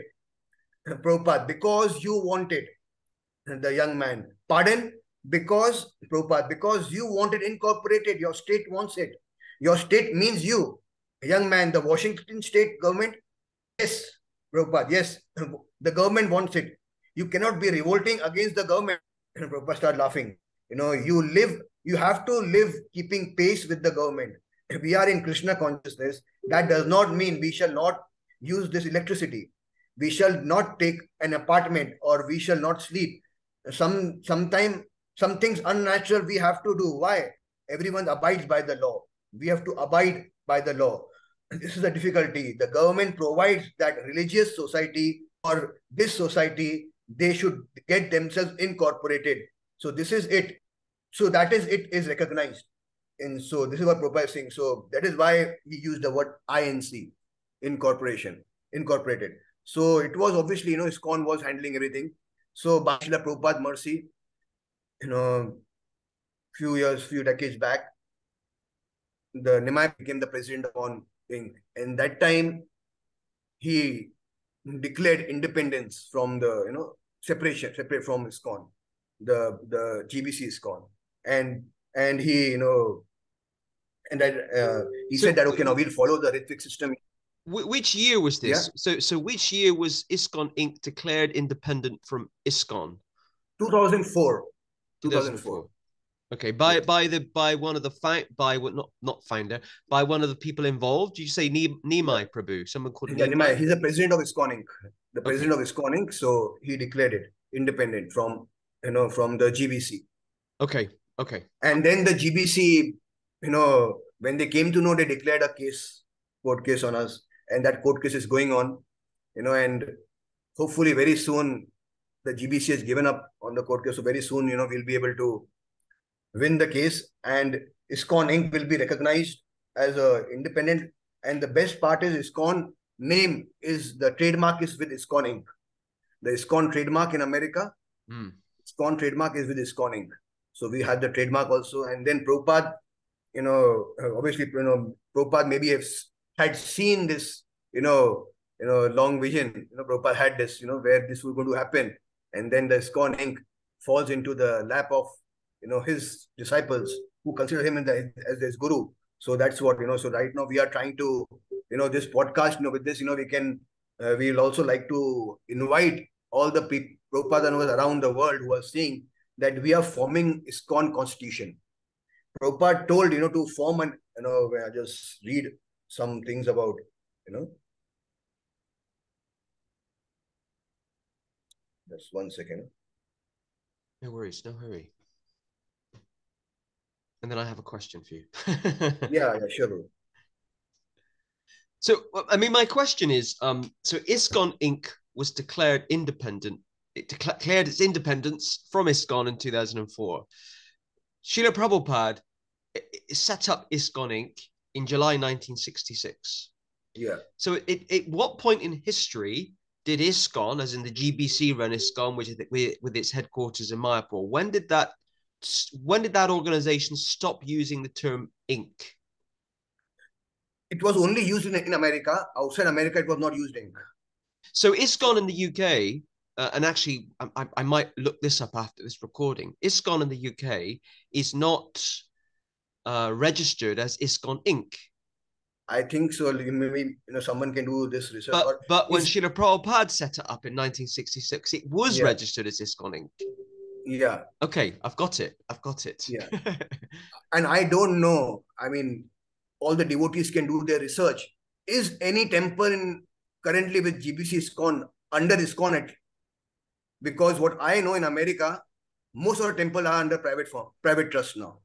Prabhupada, because you want it. The young man, pardon? Because, Prabhupada, because you want it incorporated. Your state wants it. Your state means you. young man, the Washington state government, yes, Prabhupada, yes, the government wants it. You cannot be revolting against the government. Prabhupada started laughing. You know, you live, you have to live keeping pace with the government we are in Krishna consciousness, that does not mean we shall not use this electricity. We shall not take an apartment or we shall not sleep. Some sometime some things unnatural we have to do. Why? Everyone abides by the law. We have to abide by the law. This is a difficulty. The government provides that religious society or this society, they should get themselves incorporated. So this is it. So that is it is recognized. And so this is what Prabhupada is saying. So that is why he used the word INC, incorporation, incorporated. So it was obviously, you know, ISKCON was handling everything. So by Srila Prabhupada mercy, you know, few years, few decades back, the Nimai became the president of on thing. And that time, he declared independence from the you know separation, separate from ISKCON, the the GBC ISKCON, and and he you know and that uh, he so, said that okay now we'll follow the Ritwik system. Which year was this? Yeah. So so which year was ISKCON Inc. declared independent from ISKCON? 2004. 2004. Okay, by by the by one of the fi- by what not not founder by one of the people involved. Did you say Nimai Prabhu? Someone called yeah, Nimai. He's the president of ISKCON Inc. The president okay. of ISKCON Inc. So he declared it independent from you know from the GBC. Okay. Okay. And then the GBC, you know, when they came to know, they declared a case, court case on us, and that court case is going on, you know, and hopefully very soon the GBC has given up on the court case. So very soon, you know, we'll be able to win the case and ISKCON Inc. will be recognized as a independent. And the best part is ISKCON name is the trademark is with ISKCON Inc. The ISKCON trademark in America, mm. ISKCON trademark is with ISKCON Inc. So we had the trademark also. And then Prabhupada, you know, obviously, you know, Prabhupada maybe has had seen this, you know, you know, long vision. You know, Prabhupada had this, you know, where this was going to happen. And then the ISKCON Inc. falls into the lap of you know his disciples who consider him the, as his guru so that's what you know so right now we are trying to you know this podcast you know with this you know we can uh, we'll also like to invite all the people Prabhupada around the world who are seeing that we are forming ISKCON constitution. Prabhupada told, you know, to form an, you know, I just read some things about, you know. Just one second. No worries, no hurry and then I have a question for you. yeah, yeah, sure. So, I mean, my question is, um, so ISKCON Inc. was declared independent. It declared its independence from ISKCON in 2004. Srila Prabhupada set up ISKCON Inc. in July 1966. Yeah. So, at, at what point in history did ISKCON, as in the GBC run ISKCON, which is with, with its headquarters in Mayapur, when did that when did that organization stop using the term Inc? It was only used in, in America. Outside America, it was not used Inc. So ISKCON in the UK, uh, and actually, I, I, might look this up after this recording. ISKCON in the UK is not uh, registered as ISKCON Inc. I think so. Maybe you know someone can do this research. But, but when Srila Prabhupada set it up in 1966, it was yeah. registered as ISKCON Inc. Yeah. Okay, I've got it. I've got it. Yeah. and I don't know. I mean, all the devotees can do their research. Is any temple in currently with GBC ISKCON under ISKCON at? Because what I know in America, most of the temple are under private form, private trust now.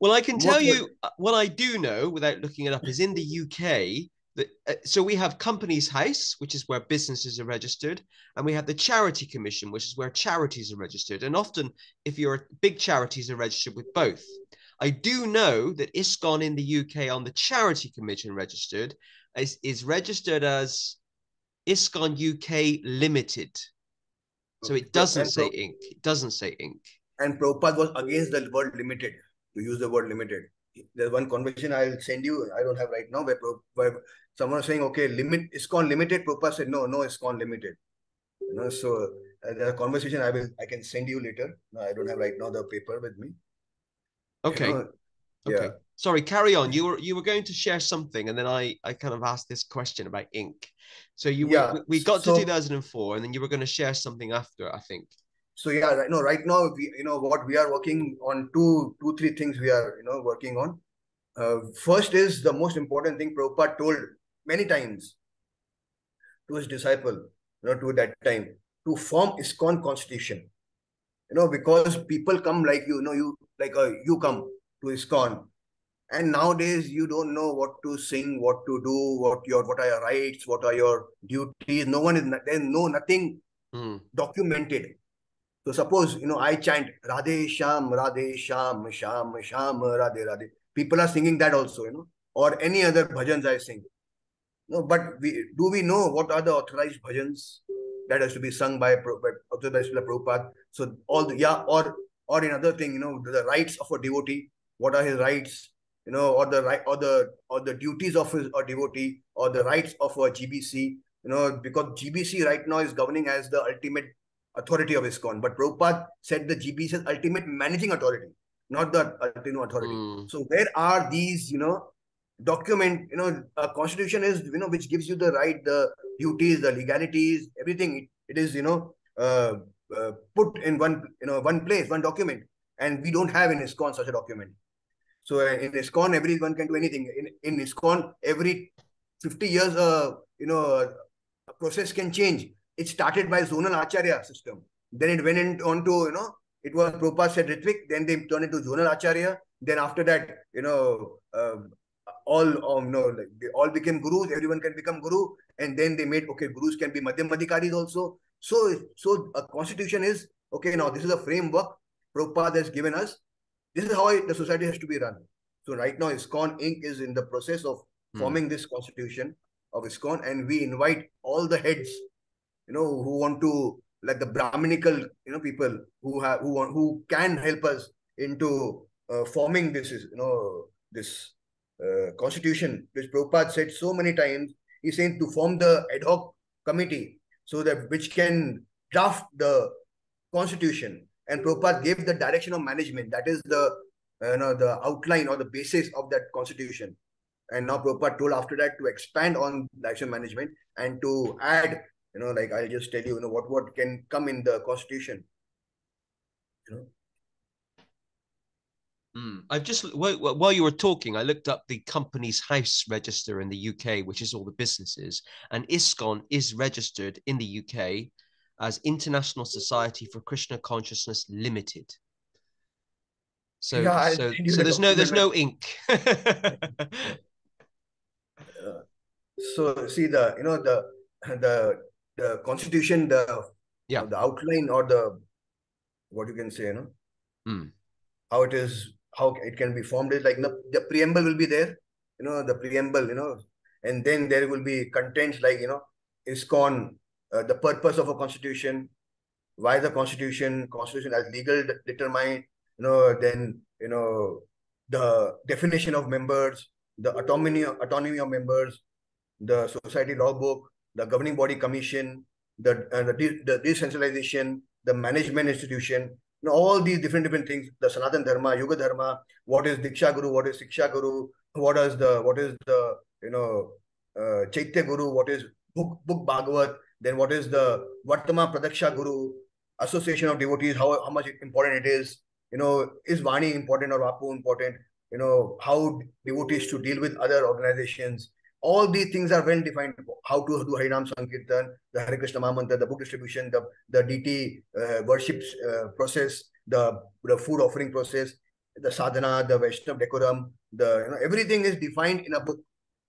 Well, I can tell you uh, what I do know without looking it up is in the UK, uh, so we have Companies House, which is where businesses are registered, and we have the Charity Commission, which is where charities are registered. And often, if you're big charities, are registered with both. I do know that ISKCON in the UK on the Charity Commission registered is, is registered as ISKCON UK Limited. So it doesn't and say Pro- Inc. It doesn't say Inc. And Prabhupada was against the word limited, to use the word limited. There's one conversation I'll send you, I don't have right now, where, where someone was saying, okay, limit ISKCON limited. Prabhupada said, no, no, ISKCON limited. You know, so uh, the conversation I will, I can send you later. No, I don't have right now the paper with me. Okay. You know, okay. Yeah. Sorry, carry on. You were you were going to share something, and then I I kind of asked this question about Inc. So you yeah. we, we got so, to 2004, and then you were going to share something after, I think. So yeah, right, no, right now we you know what we are working on two two three things we are you know working on. Uh, first is the most important thing Prabhupada told many times to his disciple, you know, to that time, to form ISKCON constitution. You know, because people come like you, you know, you like uh, you come to ISKCON, and nowadays you don't know what to sing, what to do, what your what are your rights, what are your duties. No one is there's no nothing mm. documented. So suppose you know I chant Radhe Sham, Radhe Sham, Sham, Sham, Radhe Radhe. People are singing that also, you know, or any other bhajans I sing. No, but we do we know what are the authorized bhajans that has to be sung by, by Srila Prabhupada? So all the yeah, or or in other thing, you know, the rights of a devotee, what are his rights, you know, or the right or the or the duties of his a devotee, or the rights of a GBC, you know, because GBC right now is governing as the ultimate authority of ISKCON. But Prabhupada said the GBC is ultimate managing authority, not the ultimate authority. Mm. So where are these, you know, document, you know, a constitution is, you know, which gives you the right, the duties, the legalities, everything. it, it is, you know, uh, uh, put in one, you know, one place, one document. And we don't have in ISKCON such a document. So uh, in ISKCON, everyone can do anything. In, in ISKCON, every 50 years, uh, you know, a process can change. It started by zonal acharya system. Then it went in, on to, you know, it was Prabhupada said Ritvik, then they turned into zonal acharya. Then after that, you know, uh, all um, no, like they all became gurus. Everyone can become guru, and then they made okay, gurus can be madhyam adhikaris also. So, so a constitution is okay. Now this is a framework Prabhupada has given us. This is how the society has to be run. So right now, ISKCON Inc. is in the process of hmm. forming this constitution of ISKCON, and we invite all the heads, you know, who want to like the Brahminical, you know, people who have who want who can help us into uh, forming this, is you know, this uh, constitution, which Prabhupada said so many times. He's saying to form the ad hoc committee so that which can draft the constitution. And Prabhupada gave the direction of management. That is the you know the outline or the basis of that constitution. And now Prabhupada told after that to expand on direction management and to add, you know, like I'll just tell you, you know, what what can come in the constitution. You know. Mm. I've just while you were talking, I looked up the company's house register in the UK, which is all the businesses, and ISKCON is registered in the UK as International Society for Krishna Consciousness Limited. So, yeah, so, so there's no there's no Inc. uh, so see the you know the the the constitution the yeah the outline or the what you can say you know mm. how it is how it can be formed is like the preamble will be there, you know, the preamble, you know, and then there will be contents like, you know, ISKCON, uh, the purpose of a constitution, why the constitution, constitution as legal determined, you know, then, you know, the definition of members, the autonomy, autonomy of members, the society law book, the governing body commission, the, uh, the, the decentralization, the management institution, you know, all these different different things the sanatan dharma yoga dharma what is diksha guru what is siksha guru what is the what is the you know uh, chaitya guru what is book book bhagavat then what is the vartma pradarshaka guru association of devotees how, how much important it is you know is vani important or vapu important? You know how devotees to deal with other organizations all these things are well defined. How to do Harinam Sankirtan, the Hare Krishna Mahamantra, the book distribution, the, the Deity uh, worship uh, process, the, the food offering process, the sadhana, the Vaishnav decorum, the you know everything is defined in a book,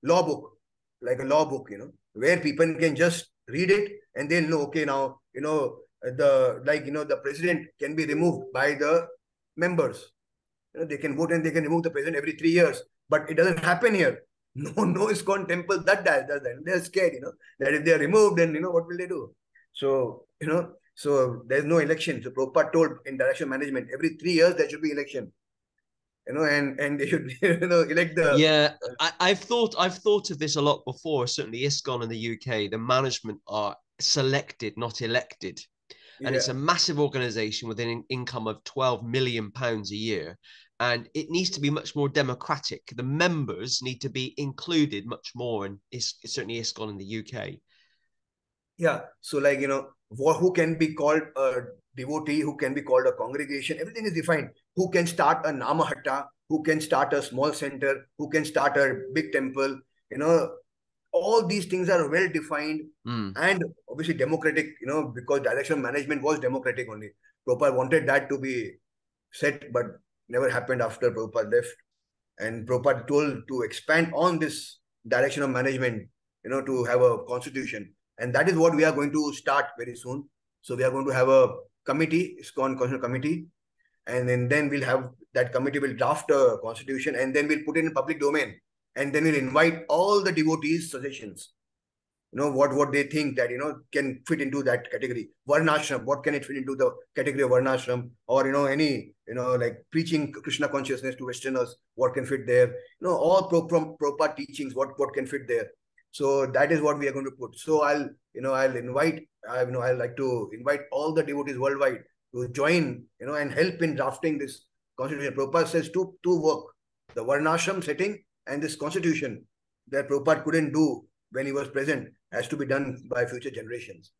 law book, like a law book, you know, where people can just read it and then know, okay, now, you know, the like you know, the president can be removed by the members. You know, they can vote and they can remove the president every three years. But it doesn't happen here no, no ISKCON temple that does, does that. They're scared, you know, that if they're removed, then, you know, what will they do? So, you know, so there's no election. So Prabhupada told in direction management, every three years there should be election. You know, and and they should you know elect the yeah. I, I've thought I've thought of this a lot before. Certainly, ISKCON in the UK, the management are selected, not elected and yeah. it's a massive organization with an income of 12 million pounds a year and it needs to be much more democratic. The members need to be included much more, and it's, it's certainly ISKCON in the UK. Yeah, so like you know, who can be called a devotee, who can be called a congregation, everything is defined. Who can start a namahatta, who can start a small center, who can start a big temple. You know, all these things are well defined mm. and obviously democratic. You know, because direction management was democratic only. Prabhupada wanted that to be set, but never happened after Prabhupada left. And Prabhupada told to expand on this direction of management, you know, to have a constitution. And that is what we are going to start very soon. So we are going to have a committee, it's called Constitutional Committee. And then, then we'll have that committee will draft a constitution and then we'll put it in public domain. And then we'll invite all the devotees' suggestions. you know what what they think that you know can fit into that category. Varnashram what can it fit into the category of varnashram or you know any you know like preaching krishna consciousness to westerners what can fit there? You know all pro, from proper teachings what what can fit there? So that is what we are going to put. So i'll you know i'll invite i you know i like to invite all the devotees worldwide to join you know and help in drafting this constitution. Prabhupada says to to work. The varnashram setting and this constitution that Prabhupada couldn't do when he was present has to be done by future generations.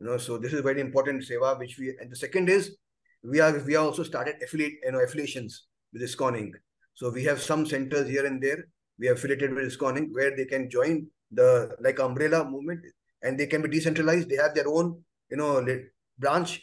You know, so this is very important seva, which we and the second is we are we are also started affiliate, you know, affiliations with ISKCON Inc. So we have some centers here and there. We have affiliated with ISKCON Inc. where they can join the like umbrella movement and they can be decentralized. They have their own, you know, branch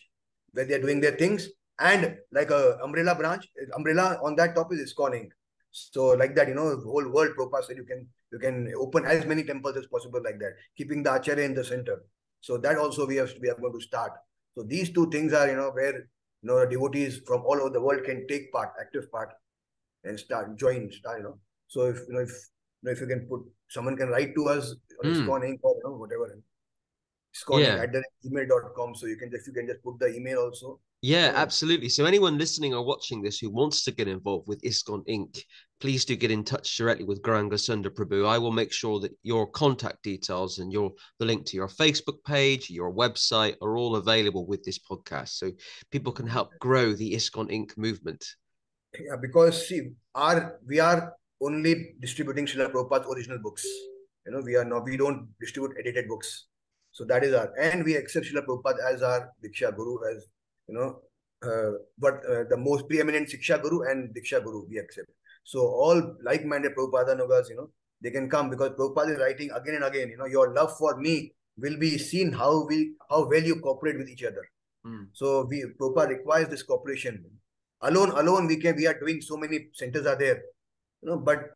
where they're doing their things. And like a umbrella branch, umbrella on that top is ISKCON Inc. So like that, you know, the whole world Prabhupada said you can you can open as many temples as possible like that, keeping the acharya in the center. So that also we have we are going to start. So these two things are, you know, where you know the devotees from all over the world can take part, active part, and start join, start, you know. So if you know if you know, if you can put someone can write to us on mm. ISKCON Inc. or you know, whatever. ISKCON yeah. at the email.com. So you can just you can just put the email also yeah, absolutely. So anyone listening or watching this who wants to get involved with ISKCON Inc., please do get in touch directly with Gauranga Sundar Prabhu. I will make sure that your contact details and your the link to your Facebook page, your website are all available with this podcast, so people can help grow the ISKCON Inc. movement. Yeah, because see, our we are only distributing Srila Prabhupada's original books. You know, we are not we don't distribute edited books. So that is our and we accept Srila Prabhupada as our Diksha Guru, as you know, uh, but uh, the most preeminent Siksha Guru and Diksha Guru we accept. So all like-minded Prabhupada Anugas, you know, they can come because Prabhupada is writing again and again, you know, your love for me will be seen how we how well you cooperate with each other. Mm. So we Prabhupada requires this cooperation. Alone, alone, we can we are doing so many centers are there, you know, but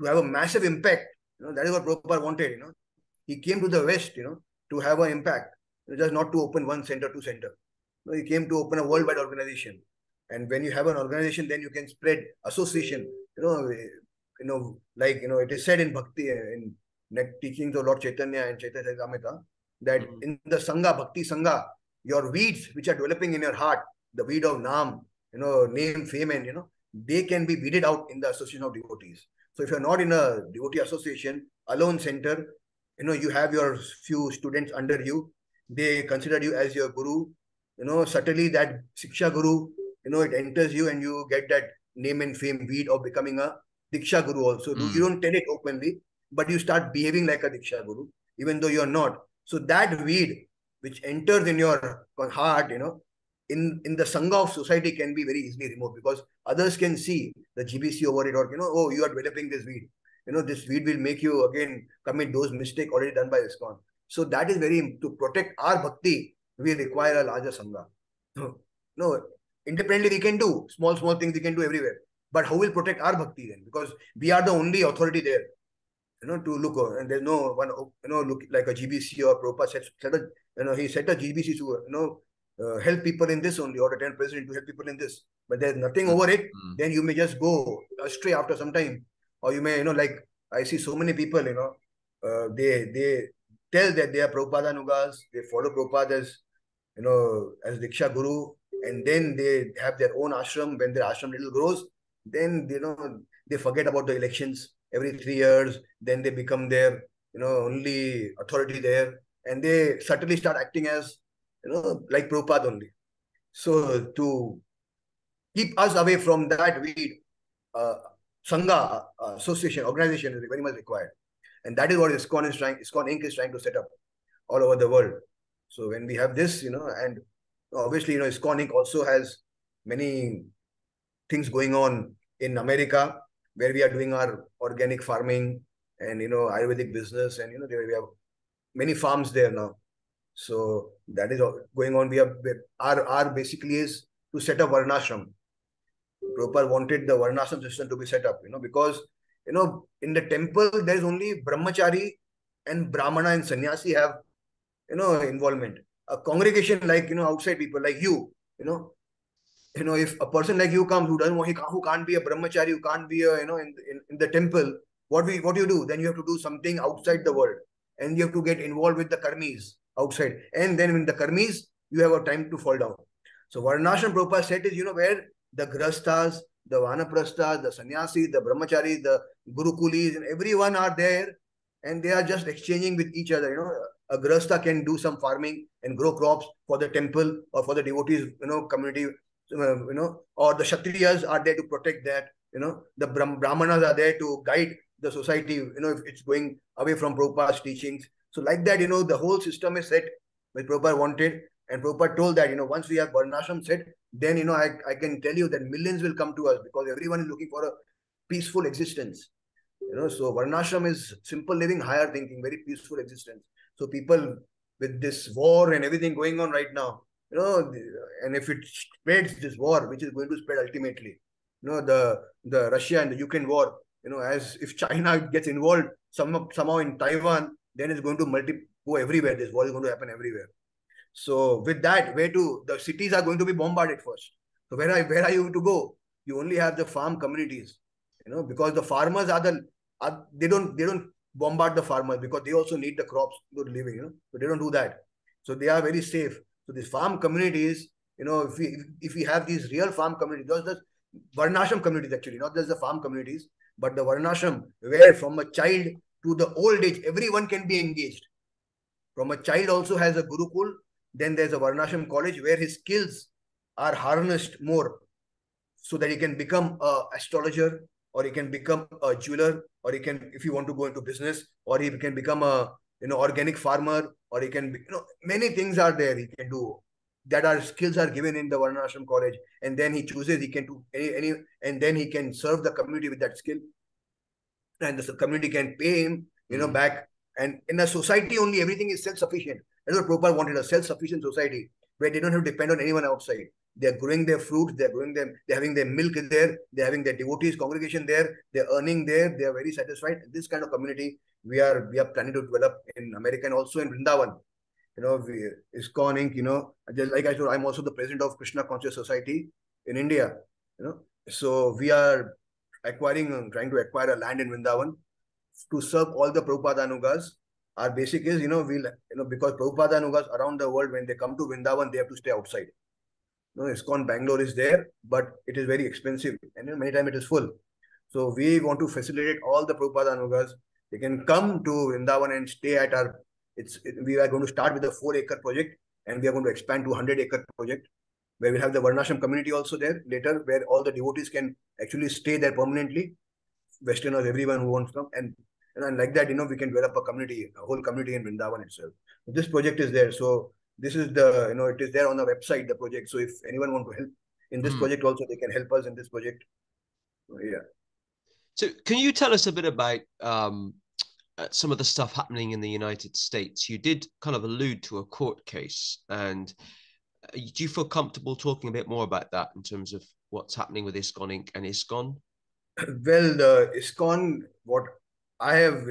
to have a massive impact, you know, that is what Prabhupada wanted, you know. He came to the West, you know, to have an impact, just not to open one center, two center he came to open a worldwide organization. And when you have an organization, then you can spread association. You know, you know, like you know, it is said in Bhakti in teachings of Lord Chaitanya and Chaitanya Charitamrita that mm-hmm. in the Sangha, Bhakti Sangha, your weeds which are developing in your heart, the weed of Nam, you know, name, fame, and you know, they can be weeded out in the association of devotees. So if you're not in a devotee association, alone center, you know, you have your few students under you, they consider you as your guru, you know, subtly that Siksha Guru, you know, it enters you and you get that name and fame weed of becoming a Diksha Guru also. Mm. You don't tell it openly, but you start behaving like a Diksha Guru, even though you're not. So that weed which enters in your heart, you know, in, in the Sangha of society can be very easily removed because others can see the GBC over it or, you know, oh, you are developing this weed. You know, this weed will make you again commit those mistakes already done by ISKCON. So that is very, to protect our bhakti, we require a larger sangha. No, no, independently we can do small, small things we can do everywhere. But how will protect our bhakti then? Because we are the only authority there, you know, to look and there's no one, you know, look like a GBC or Prabhupada set, set a, you know, he set a GBC to, you know, uh, help people in this only or the 10 president to help people in this. But there's nothing over it, mm-hmm. then you may just go astray after some time. Or you may, you know, like I see so many people, you know, uh, they they tell that they are Prabhupada Anugas, they follow Prabhupada as you know, as Diksha Guru, and then they have their own ashram. When their ashram little grows, then you know they forget about the elections every three years. Then they become their you know only authority there, and they suddenly start acting as you know like Prabhupada only. So to keep us away from that, we uh, sangha uh, association organization is very much required, and that is what ISKCON is trying. ISKCON Inc. is trying to set up all over the world. So when we have this, you know, and obviously, you know, ISKCON also has many things going on in America where we are doing our organic farming and, you know, Ayurvedic business. And, you know, we have many farms there now. So that is going on. We have our, our basically is to set up Varnashram. Prabhupada wanted the Varnashram system to be set up, you know, because, you know, in the temple, there is only Brahmachari and Brahmana and Sannyasi have you know, involvement. A congregation like, you know, outside people like you, you know, you know, if a person like you comes who doesn't want, who can't be a brahmachari, who can't be a, you know, in, in, in the temple, what we what do you do? Then you have to do something outside the world. and you have to get involved with the karmis outside. And then in the karmis, you have a time to fall down. So Varnashram Prabhupada said is, you know, where the grastas, the vanaprastha, the sannyasi, the brahmachari, the gurukulis, and everyone are there, and they are just exchanging with each other. You know, a grasta can do some farming and grow crops for the temple or for the devotees, you know, community, uh, you know, or the kshatriyas are there to protect that. You know, the brahmanas are there to guide the society. You know, if it's going away from Prabhupada's teachings. So like that, you know, the whole system is set. What Prabhupada wanted, and Prabhupada told that, you know, once we have Varnashram set, then, you know, I, I can tell you that millions will come to us because everyone is looking for a peaceful existence. You know, so Varnashram is simple living, higher thinking, very peaceful existence. So people with this war and everything going on right now, you know, and if it spreads this war, which is going to spread ultimately, you know, the the Russia and the Ukraine war, you know, as if China gets involved some, somehow in Taiwan, then it's going to multi go everywhere. This war is going to happen everywhere. So with that, where to the cities are going to be bombarded first. So where are where are you to go? You only have the farm communities, you know, because the farmers are the are, they don't they don't bombard the farmers because they also need the crops to living, you know. They don't do that. So they are very safe. So these farm communities, you know, if we if we have these real farm communities, those the Varnashram communities actually, not just the farm communities, but the Varnashram, where from a child to the old age, everyone can be engaged. From a child also has a Gurukul, then there's a Varnashram college where his skills are harnessed more so that he can become a astrologer or he can become a jeweler or he can, if you want to go into business, or he can become a, you know, organic farmer or he can, be, you know, many things are there he can do that are skills are given in the Varnashram college. And then he chooses, he can do any, any, and then he can serve the community with that skill. And the community can pay him, you know, mm-hmm. back. And in a society only, everything is self-sufficient. That's what Prabhupada wanted, a self-sufficient society where they don't have to depend on anyone outside. They're growing their fruits, they're growing them, they're having their milk there, they're having their devotees congregation there, they're earning there, they're very satisfied. This kind of community we are we are planning to develop in America and also in Vrindavan. You know, we, ISKCON Inc., you know, just like I told, I'm also the president of Krishna Conscious Society in India. You know, so we are acquiring, and trying to acquire a land in Vrindavan to serve all the Prabhupada Anugas our basic is, you know, we'll, you know, because Prabhupada Anugas around the world, when they come to Vrindavan, they have to stay outside. You know, ISKCON Bangalore is there, but it is very expensive. And you know, many times it is full. So we want to facilitate all the Prabhupada Anugas. They can come to Vrindavan and stay at our, it's, it, we are going to start with a four acre project and we are going to expand to 100 acre project where we have the Varnashram community also there later, where all the devotees can actually stay there permanently. Westerners, everyone who wants to come. And and like that, you know, we can develop a community, a whole community in Vrindavan itself. This project is there. So this is the, you know, it is there on the website, the project. So if anyone want to help in this mm. project also, they can help us in this project. Yeah. So can you tell us a bit about um, uh, some of the stuff happening in the United States? You did kind of allude to a court case, and uh, do you feel comfortable talking a bit more about that in terms of what's happening with ISKCON Inc. and ISKCON? Well, the ISKCON, what I have,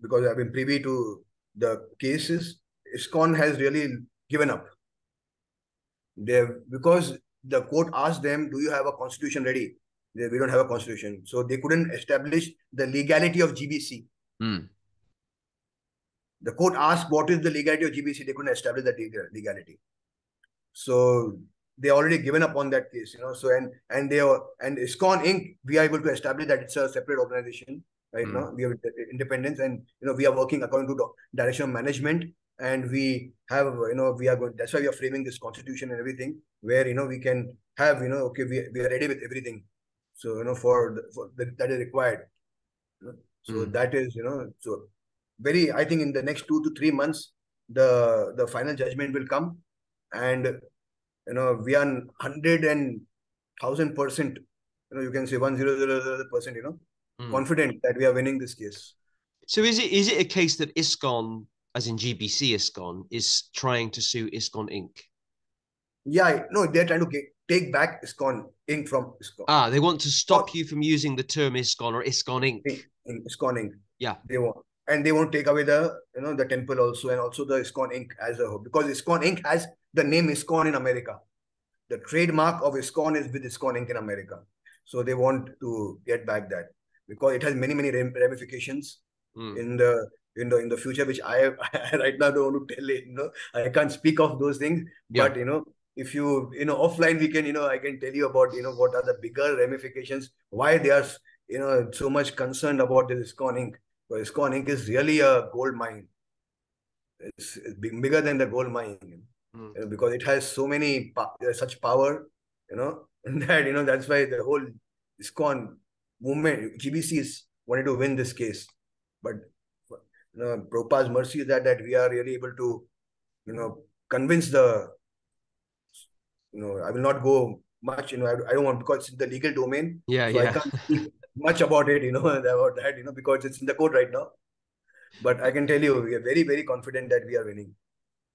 because I've been privy to the cases, ISKCON has really given up. They because the court asked them, "Do you have a constitution ready?" They, we don't have a constitution, so they couldn't establish the legality of GBC. Mm. The court asked, "What is the legality of GBC?" They couldn't establish that legality. So they already given up on that case, you know. So and and they are and ISKCON Inc. We are able to establish that it's a separate organization right mm. now we have independence and you know we are working according to the direction of management and we have you know we are going that's why we are framing this constitution and everything where you know we can have you know okay we, we are ready with everything so you know for, the, for the, that is required so mm. that is you know so very i think in the next two to three months the the final judgment will come and you know we are 100 and thousand percent you know you can say one zero zero zero percent you know mm. confident that we are winning this case. So is it is it a case that ISKCON, as in GBC ISKCON, is trying to sue ISKCON Inc? Yeah, no, they're trying to get, take back ISKCON Inc from ISKCON. Ah, they want to stop oh. you from using the term ISKCON or ISKCON Inc. In, ISKCON Inc. Yeah, they want, and they want to take away the you know the temple also, and also the ISKCON Inc. as a whole because ISKCON Inc. has the name ISKCON in America. The trademark of ISKCON is with ISKCON Inc. in America, so they want to get back that because it has many many ramifications mm. in the in the in the future, which I, I right now don't want to tell you. You know, I can't speak of those things. Yeah. But you know, if you you know offline, we can you know I can tell you about you know what are the bigger ramifications, why they are you know so much concerned about this ISKCON Inc. But ISKCON Inc. is really a gold mine. It's, it's bigger than the gold mine. You know Mm. you know, because it has so many uh, such power, you know, that you know that's why the whole ISKCON movement, GBCs wanted to win this case, but you know, Prabhupada's mercy is that that we are really able to, you know, convince the, you know, I will not go much, you know, I, I don't want because it's in the legal domain, Yeah, so I yeah. can't speak much about it, you know, about that, you know, because it's in the court right now. But I can tell you, we are very, very confident that we are winning.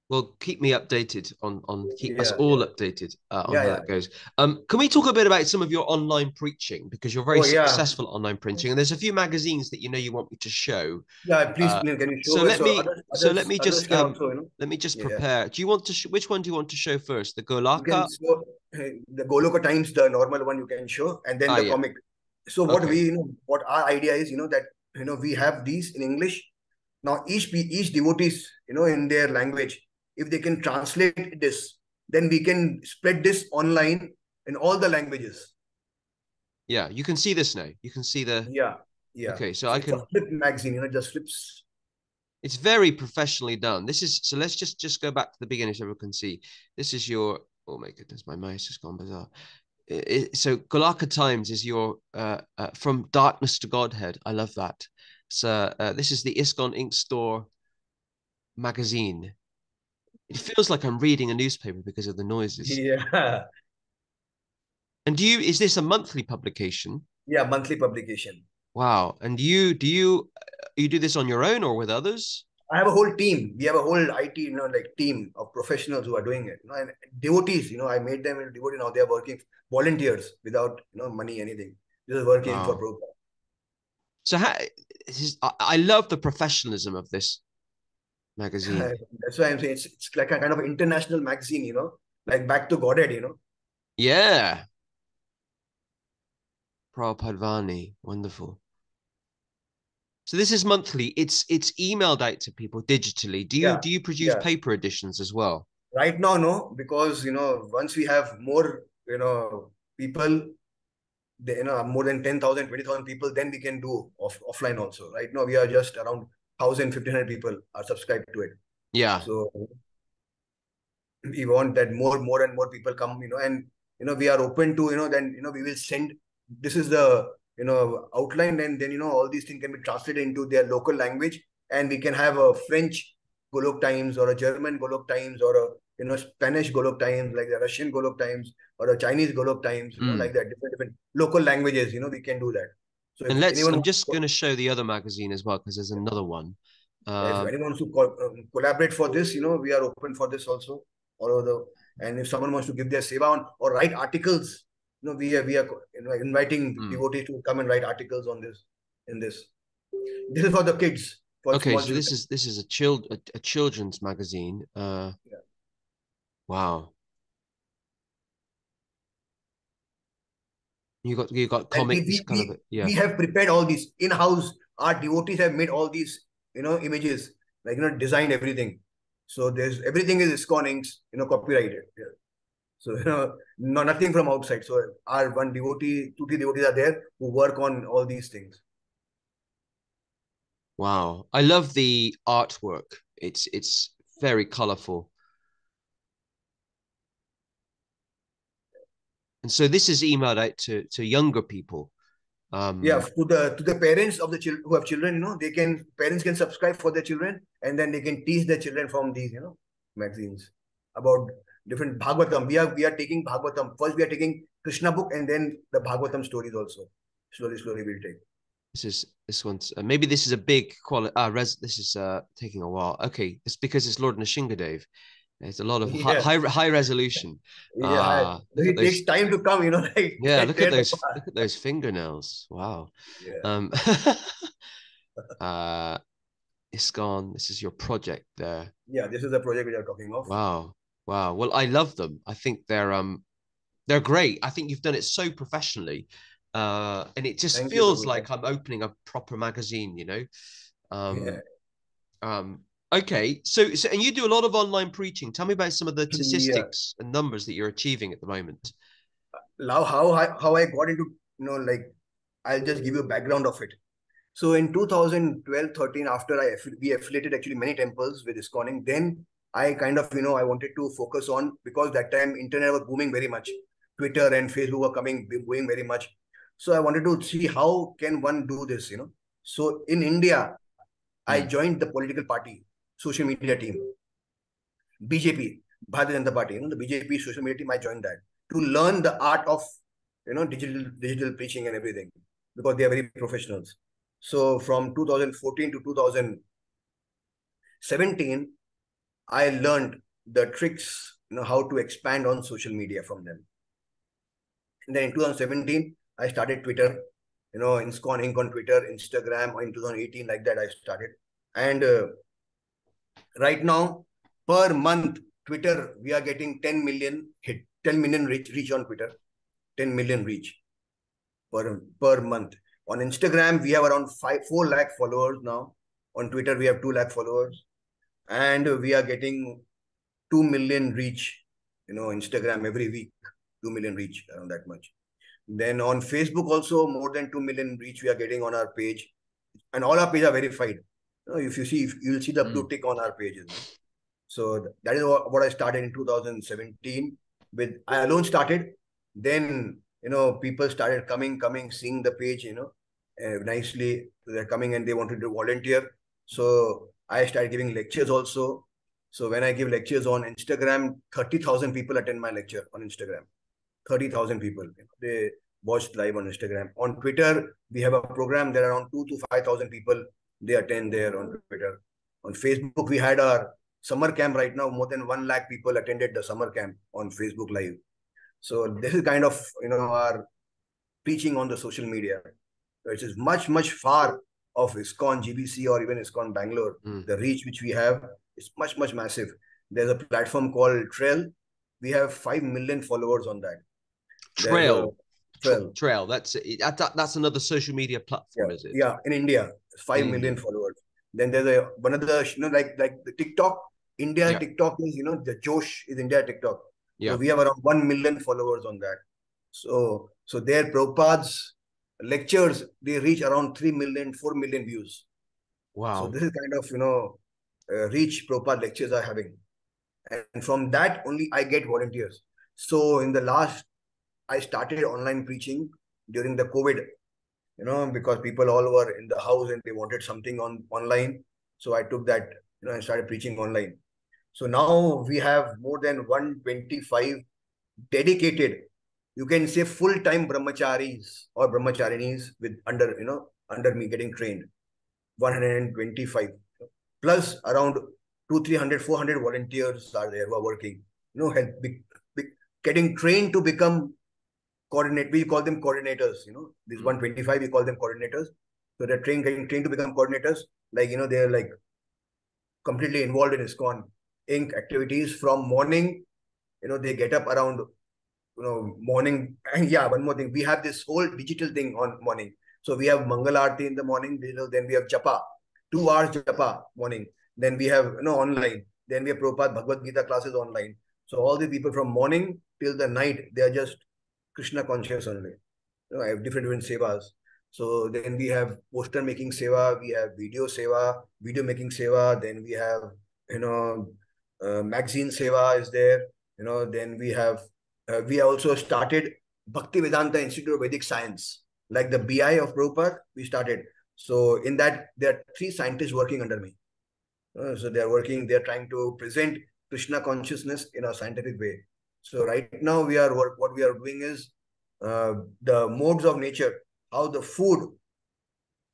Well, keep me updated on on keep us all yeah. updated uh, on Yeah, how yeah. that goes. Um, can we talk a bit about some of your online preaching because you're very Oh, yeah. successful online preaching, and there's a few magazines that you know you want me to show. Yeah, please, Uh, please, can you show so let me- others- so let me just, um, also, you know, Let me just Yeah. prepare. Do you want to? Sh- which one do you want to show first? The Goloka? show uh, the Goloka Times, the normal one you can show, and then Ah, the yeah. comic. So what Okay. we, you know, what our idea is, you know, that you know we have these in English. Now each each devotees, you know, in their language, if they can translate this, then we can spread this online in all the languages. Yeah, you can see this now. You can see the. Yeah, yeah. Okay, so I it's can. a flip magazine, you know, just flips. It's very professionally done. This is so. Let's just just go back to the beginning so everyone can see. This is your. Oh my goodness, my mouse has gone bizarre. I- I- so Goloka Times is your uh, uh, from darkness to Godhead. I love that. So uh, this is the ISKCON Inc Store magazine. It feels like I'm reading a newspaper because of the noises. Yeah, And do you? Is this a monthly publication? yeah, monthly publication. Wow. And you do you you do this on your own or with others? I have a whole team. We have a whole IT, you know, like team of professionals who are doing it. You know, and devotees, you know, I made them devotee. Now they are working volunteers without, you know, money, anything. Just working for Wow. Prabhupada. So how, this is, I, I love the professionalism of this magazine. That's why I'm saying it's, it's like a kind of international magazine, you know, like back to Godhead, you know. Yeah. Prabhupadvani, wonderful. So this is monthly. It's it's emailed out to people digitally. Do you Yeah, do you produce yeah. paper editions as well? Right now, no, because, you know, once we have more, you know, people, they, you know, more than 10,000, 20,000 people, then we can do off, offline also. Right now, we are just around 1,000, 1,500 people are subscribed to it. Yeah. So we want that more, more and more people come, you know, and you know, we are open to, you know, then you know, we will send this is the you know outline, and then you know, all these things can be translated into their local language, and we can have a French Golok Times or a German Golok Times or a you know Spanish Golok Times, like the Russian Golok Times or a Chinese Golok Times, you know, Mm. like that, different different local languages, you know, we can do that. So And let's I'm just going to show the other magazine as well because there's another one. Um, if anyone wants to co- um, collaborate for this, you know, we are open for this also. All over the and if someone wants to give their seva on or write articles, you know, we are we are inviting Hmm. devotees to come and write articles on this. In this, this is for the kids. For okay, so this is this is a child a, a children's magazine. Uh Yeah. wow. You got you got comics we- kind we- a- yeah. we have prepared all these in house. Our devotees have made all these you know images, like you know, designed everything. So there's everything is Isconings you know, copyrighted. Yeah. So you know, no nothing from outside. So our one devotee, two three devotees are there who work on all these things. Wow. I love the artwork. It's it's very colorful. And so this is emailed out to to younger people. Um Yeah, to the to the parents of the children who have children, you know, they can parents can subscribe for their children, and then they can teach their children from these, you know, magazines about different Bhagavatam. We are we are taking Bhagavatam. First, we are taking Krishna book, and then the Bhagavatam stories also. Slowly, slowly, we'll take. This is this one's uh, maybe this is a big quality. Uh, res this is uh taking a while. Okay, it's because it's Lord Nrisimhadev. It's a lot of Yeah. high high resolution. Yeah, Ah, look it at those- takes time to come, you know. Like Yeah, look at those look at those fingernails. Wow. Yeah. Um, uh, ISKCON. This is your project there. yeah, this is the project we are talking of. Wow, wow. Well, I love them. I think they're um, they're great. I think you've done it so professionally, uh, and it just Thank feels Prabhu. like I'm opening a proper magazine. You know, um, Yeah. Um, okay, so, so and you do a lot of online preaching. Tell me about some of the statistics yeah. and numbers that you're achieving at the moment. Now, how I, how I got into you know like I'll just give you a background of it. So in 2012, 13, after I we affiliated actually many temples with ISKCON, then I kind of you know I wanted to focus on because that time internet was booming very much, Twitter and Facebook were coming booming very much. So I wanted to see how can one do this, you know. So in India, I hmm. joined the political party social media team, BJP, Bharatiya Janata Party. You know, the BJP social media team. I joined that to learn the art of you know digital digital preaching and everything because they are very professionals. So from 2014 to 2017, I learned the tricks, you know, how to expand on social media from them. And then in 2017, I started Twitter, you know, ISKCON Inc. on Twitter, Instagram, or in 2018, like that, I started. And uh, right now, per month, Twitter, we are getting 10 million hit, 10 million reach, reach on Twitter, 10 million reach per, per month. On Instagram, we have around five, 4 lakh followers now. On Twitter, we have 2 lakh followers. And we are getting 2 million reach, you know, Instagram every week, 2 million reach, around that much. Then on Facebook also more than 2 million reach we are getting on our page. And all our pages are verified. You know, if you see, if you'll see the mm. blue tick on our pages. So that is what I started in 2017 with, I alone started. Then, you know, people started coming, coming, seeing the page, you know, uh, nicely. They're coming and they wanted to volunteer. So I started giving lectures also. So when I give lectures on Instagram, 30,000 people attend my lecture on Instagram. 30,000 people. They watched live on Instagram. On Twitter, we have a program. There are around two to 5,000 people. They attend there on Twitter. On Facebook, we had our summer camp right now. More than 1 lakh people attended the summer camp on Facebook Live. So this is kind of, you know, our preaching on the social media, which is much, much far of ISKCON GBC or even ISKCON Bangalore. Mm. The reach which we have is much, much massive. There's a platform called Trail. We have 5 million followers on that. Trail. Trail. Trail. That's that, that's another social media platform, yeah. is it? Yeah, in India, five mm. million followers. Then there's a one of the you know like like the TikTok. India yeah. TikTok is you know the Josh is India TikTok. Yeah. So we have around one million followers on that. So so their Prabhupada's lectures they reach around 3 million, 4 million views. Wow. So this is kind of you know uh, reach Prabhupada lectures are having. And from that only I get volunteers. So in the last I started online preaching during the COVID, you know, because people all were in the house and they wanted something on online. So I took that, you know, and started preaching online. So now we have more than 125 dedicated, you can say full-time brahmacharis or brahmacharinis with under, you know, under me getting trained. 125 plus around two, 300, 400 volunteers are there who are working, you know, help be, be, getting trained to become coordinate. We call them coordinators. You know, this hmm. 125 we call them coordinators. So they're trained, getting trained to become coordinators. Like you know, they're like completely involved in ISKCON Inc. activities from morning. You know, they get up around you know morning. And yeah, one more thing, we have this whole digital thing on morning. So we have Mangalarti in the morning. Then we have Japa, two hours Japa morning. Then we have you know online. Then we have Prabhupada Bhagavad Gita classes online. So all the people from morning till the night, they are just Krishna conscious only. You know, I have different different sevas. So then we have poster making seva, we have video seva, video making seva. Then we have you know uh, magazine seva is there. You know then we have uh, we also started Bhaktivedanta Institute of Vedic Science, like the BI of Prabhupada. We started. So in that there are three scientists working under me. Uh, so they are working. They are trying to present Krishna consciousness in a scientific way. So right now we are work, what we are doing is uh, the modes of nature, how the food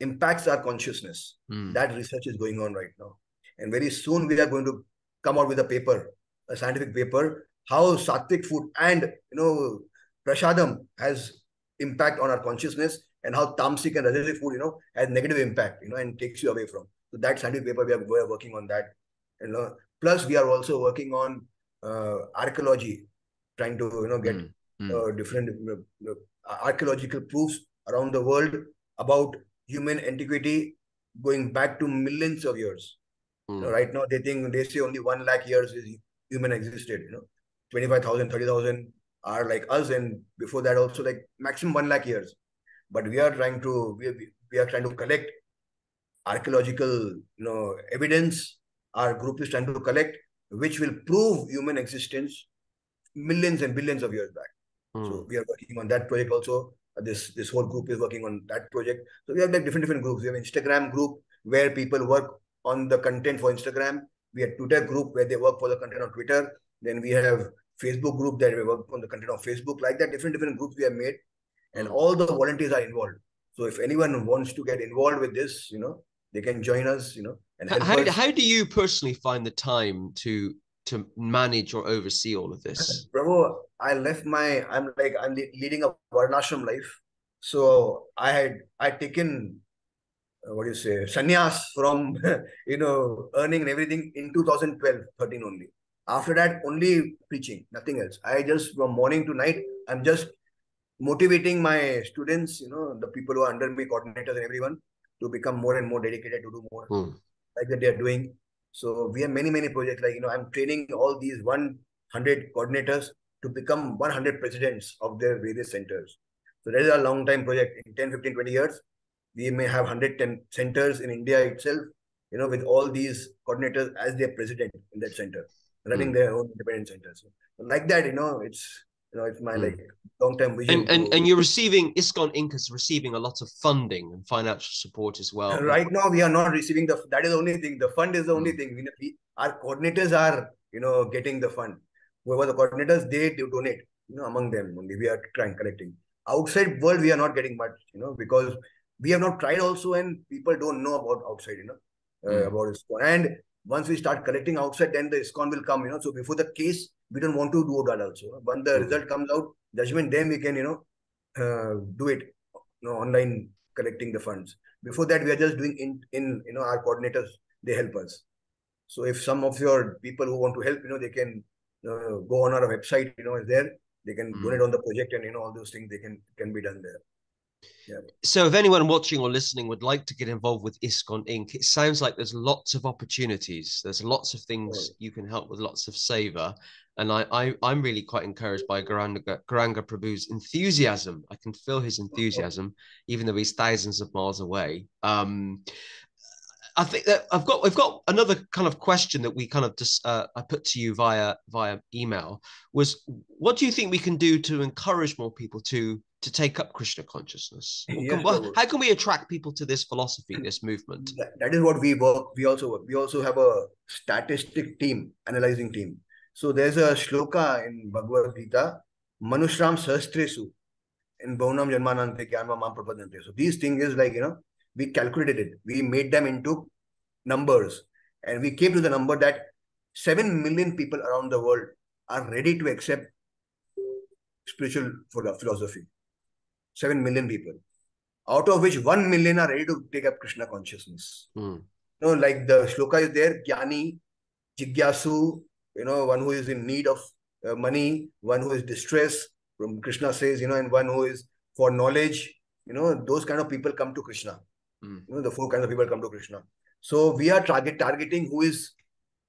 impacts our consciousness. Mm. That research is going on right now. And very soon we are going to come out with a paper, a scientific paper, how sattvic food and you know prasadam has impact on our consciousness and how tamasic and rajasic food, you know, has negative impact, you know, and takes you away from. So that scientific paper, we are, we are working on that. You know, plus we are also working on uh, archaeology trying to you know get mm. Uh, different uh, archaeological proofs around the world about human antiquity going back to millions of years. Mm. Right now, they think they say only one lakh years is human existed. You know, 25,000, 30,000 are like us, and before that also like maximum one lakh years. But we are trying to we are, we are trying to collect archaeological you know evidence. Our group is trying to collect which will prove human existence millions and billions of years back. So we are working on that project also. This this whole group is working on that project. So we have like different different groups. We have Instagram group where people work on the content for Instagram. We have Twitter group where they work for the content on Twitter. Then we have Facebook group that we work on the content on Facebook. Like that, different different groups we have made, and hmm. all the volunteers are involved. So if anyone wants to get involved with this, you know, they can join us. You know, and how, how do you personally find the time to to manage or oversee all of this? Bravo, I left my. I'm like I'm leading a varnashram life. So I had I taken uh, what do you say sannyas from you know earning and everything in 2012 13 only after that only preaching nothing else i just from morning to night i'm just motivating my students you know the people who are under me coordinators and everyone to become more and more dedicated to do more mm. like that they are doing so we have many many projects like you know i'm training all these 100 coordinators to become 100 presidents of their various centers so that is a long time project in 10 15 20 years we may have 110 centers in India itself, you know, with all these coordinators as their president in that center, running mm. their own independent centers. So like that, you know, it's you know, it's my mm. like long term vision. And, and, and you're receiving ISKCON Inc. is receiving a lot of funding and financial support as well. Right now, we are not receiving the that is the only thing. The fund is the only mm. thing. We, we, our coordinators are you know getting the fund. Whoever the coordinators, they do donate. You know, among them only we are trying collecting. Outside world, we are not getting much. You know, because we have not tried also and people don't know about outside you know uh, mm. about ISKCON. and once we start collecting outside then the ISKCON will come you know so before the case we don't want to do that also when the mm. result comes out judgment then we can you know uh, do it you know online collecting the funds before that we are just doing in in you know our coordinators they help us so if some of your people who want to help you know they can uh, go on our website you know is there they can mm. donate on the project and you know all those things they can can be done there so, if anyone watching or listening would like to get involved with ISKCON Inc., it sounds like there's lots of opportunities. There's lots of things right. you can help with, lots of seva. And I, I, I'm really quite encouraged by Gauranga, Gauranga Prabhu's enthusiasm. I can feel his enthusiasm, even though he's thousands of miles away. Um, I think that I've got I've got another kind of question that we kind of just uh, I put to you via via email was what do you think we can do to encourage more people to to take up Krishna consciousness? Yeah, how can we attract people to this philosophy, this movement? that is what we work. We also work. We also have a statistic team, analyzing team. So there's a shloka in Bhagavad Gita, Manushram Sahastresu, in Bhaunam Janmanante Mam Prapadante. So these things is like, you know, we calculated it. We made them into numbers. And we came to the number that 7 million people around the world are ready to accept spiritual philosophy. 7 million people, out of which 1 million are ready to take up Krishna consciousness. Mm. You know, like the shloka is there, Jnani, Jigyasu, you know, one who is in need of uh, money, one who is distressed, from Krishna says, you know, and one who is for knowledge, you know, those kind of people come to Krishna. Mm. You know, the four kinds of people come to Krishna. So we are target targeting who is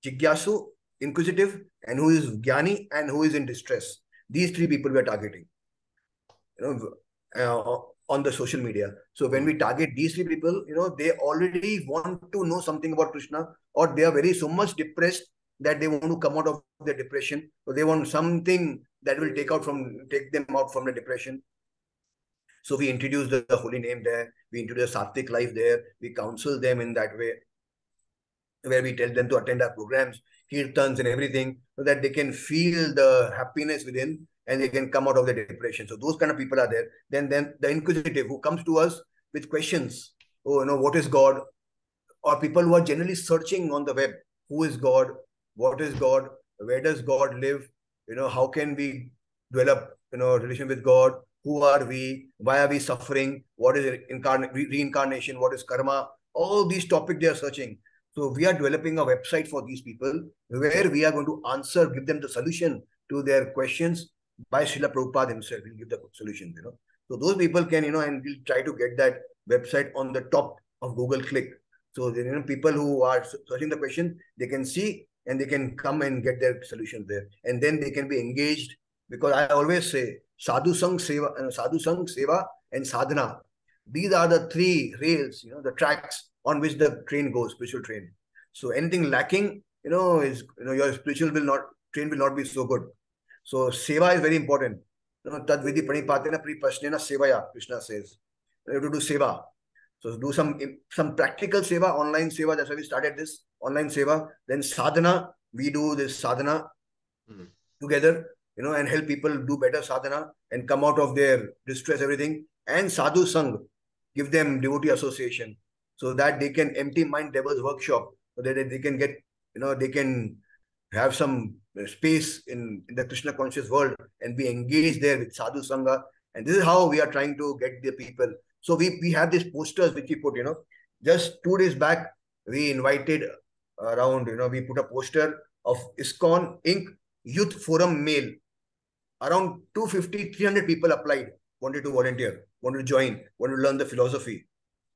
Jigyasu, inquisitive, and who is Jnani, and who is in distress. These three people we are targeting. You know, uh, on the social media. So when we target these three people, you know, they already want to know something about Krishna, or they are very so much depressed that they want to come out of their depression. So they want something that will take out from take them out from the depression. So we introduce the, the holy name there. We introduce Sattvic life there. We counsel them in that way, where we tell them to attend our programs, kirtans and everything, so that they can feel the happiness within and they can come out of the depression. So those kind of people are there. Then, then the inquisitive who comes to us with questions. Oh, you know, what is God? Or people who are generally searching on the web. Who is God? What is God? Where does God live? You know, how can we develop, you know, relation with God? Who are we? Why are we suffering? What is incarn- reincarnation? What is karma? All these topics they are searching. So we are developing a website for these people where we are going to answer, give them the solution to their questions by Srila Prabhupada himself. He'll give the solution, you know. So those people can, you know, and we'll try to get that website on the top of Google Click So you know, people who are searching the question, they can see and they can come and get their solution there, and then they can be engaged. Because I always say, sadhu sang seva, uh, sadhu sang seva, and sadhana. These are the three rails, you know, the tracks on which the train goes, spiritual train. So anything lacking, you know, is you know your spiritual will not train will not be so good. So seva is very important. You know, tad vidhi pranipatena pri prashnena sevaya, Krishna says. You have to do seva. So do some some practical seva, online seva. That's why we started this online seva. Then sadhana, we do this sadhana mm. together, you know, and help people do better sadhana and come out of their distress, everything. And sadhu sang, give them devotee association so that they can empty mind devil's workshop so that they can get, you know, they can have some space in, in the Krishna conscious world and we engage there with sadhu sangha. And this is how we are trying to get the people. So we, we have these posters which we put, you know, just two days back, we invited around, you know, we put a poster of ISKCON Inc. Youth Forum Male. Around 250, 300 people applied, wanted to volunteer, wanted to join, wanted to learn the philosophy.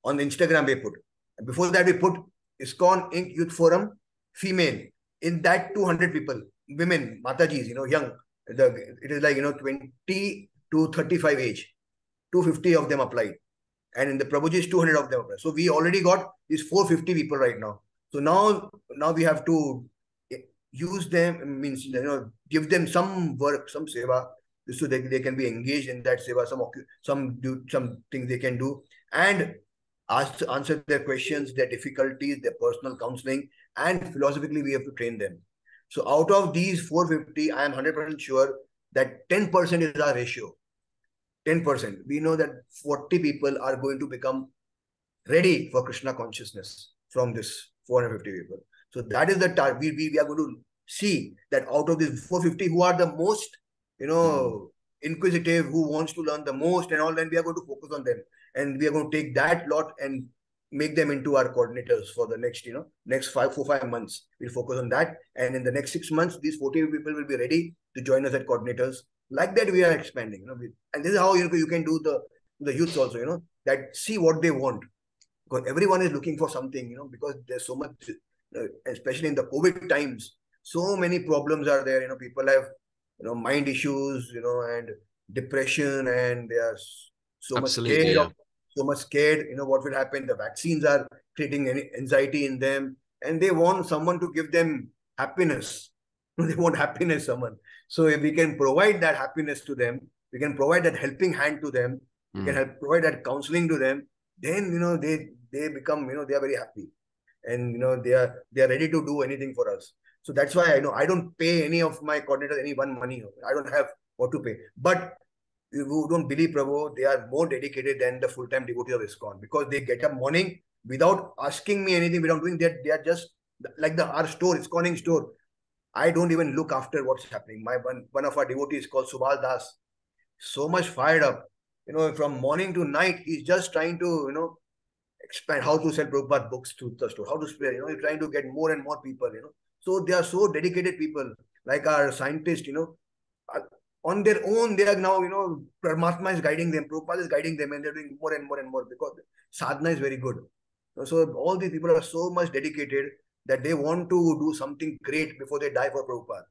On the Instagram, we put. And before that, we put ISKCON Inc. Youth Forum female. In that, 200 people, women, Matajis, you know, young. The, it is like, you know, 20 to 35 age. 250 of them applied. And in the Prabhujis, 200 of them applied. So we already got these 450 people right now. So now, now we have to use them, means, you know, give them some work, some seva, so they, they can be engaged in that seva, some, some do some things they can do. And ask, answer their questions, their difficulties, their personal counseling, and philosophically, we have to train them. So out of these 450, I am 100% sure that 10% is our ratio. 10%. We know that 40 people are going to become ready for Krishna consciousness from this 450 people. So that is the target. We, we, we are going to see that out of these 450 who are the most, you know, hmm. inquisitive, who wants to learn the most and all, then we are going to focus on them. And we are going to take that lot and make them into our coordinators for the next, you know, next five, four, five months. We'll focus on that. And in the next six months, these 40 people will be ready to join us at coordinators. Like that, we are expanding. You know, and this is how you, you can do the the youths also. You know, that see what they want because everyone is looking for something. You know, because there's so much, uh, especially in the COVID times, so many problems are there. You know, people have you know mind issues. You know, and depression, and they are so Absolutely, much scared yeah. of so much scared, you know, what will happen. The vaccines are creating any anxiety in them, and they want someone to give them happiness. they want happiness, someone. So if we can provide that happiness to them, we can provide that helping hand to them, mm. we can hmm. help provide that counseling to them, then you know they they become, you know, they are very happy. And you know, they are they are ready to do anything for us. So that's why I know I don't pay any of my coordinators any one money. I don't have what to pay. But who don't believe Prabhu, they are more dedicated than the full-time devotees of ISKCON because they get up morning without asking me anything, without doing that. They are just like the our store, ISKCON Inc store. I don't even look after what's happening. My one, one of our devotees called Subal Das, so much fired up. You know, from morning to night, he's just trying to, you know, expand how to sell Prabhupada books to the store, how to spread, you know, he's trying to get more and more people, you know. So they are so dedicated people, like our scientists, you know, on their own, they are now, you know, Paramatma is guiding them, Prabhupada is guiding them, and they're doing more and more and more because sadhana is very good. So all these people are so much dedicated that they want to do something great before they die for Prabhupada.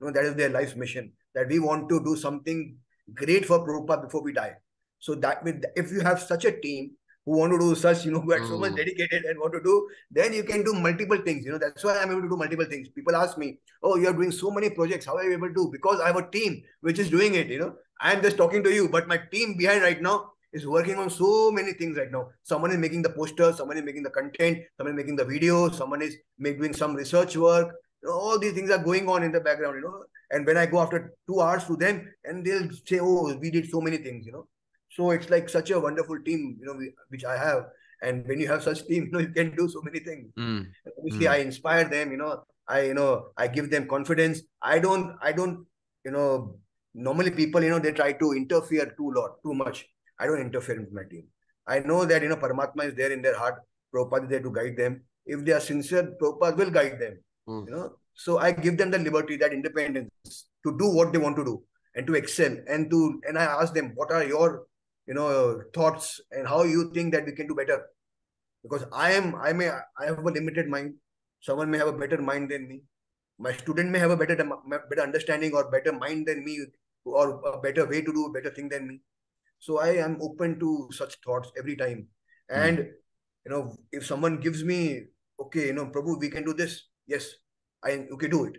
You know, that is their life's mission. That we want to do something great for Prabhupada before we die. So that if you have such a team, who want to do such, you know, who are mm. so much mm. dedicated and want to do, then you can do multiple things. You know, that's why I'm able to do multiple things. People ask me, Oh, you're doing so many projects. How are you able to? Because I have a team which is doing it, you know. I'm just talking to you, but my team behind right now is working on so many things right now. Someone is making the posters, someone is making the content, someone is making the video, someone is doing some research work. You know, all these things are going on in the background, you know. And when I go after two hours to them, and they'll say, Oh, we did so many things, you know. So it's like such a wonderful team, you know, which I have. And when you have such team, you know, you can do so many things. Mm. Obviously, mm. I inspire them, you know, I, you know, I give them confidence. I don't, I don't, you know, normally people, you know, they try to interfere too lot, too much. I don't interfere with my team. I know that, you know, Paramatma is there in their heart. Prabhupada is there to guide them. If they are sincere, Prabhupada will guide them. Mm. You know, so I give them the liberty, that independence to do what they want to do and to excel and to and I ask them, what are your you know thoughts and how you think that we can do better because I am I may I have a limited mind. Someone may have a better mind than me. My student may have a better better understanding or better mind than me, or a better way to do a better thing than me. So I am open to such thoughts every time. And mm. you know, if someone gives me, okay, you know, Prabhu, we can do this. Yes, I okay, do it.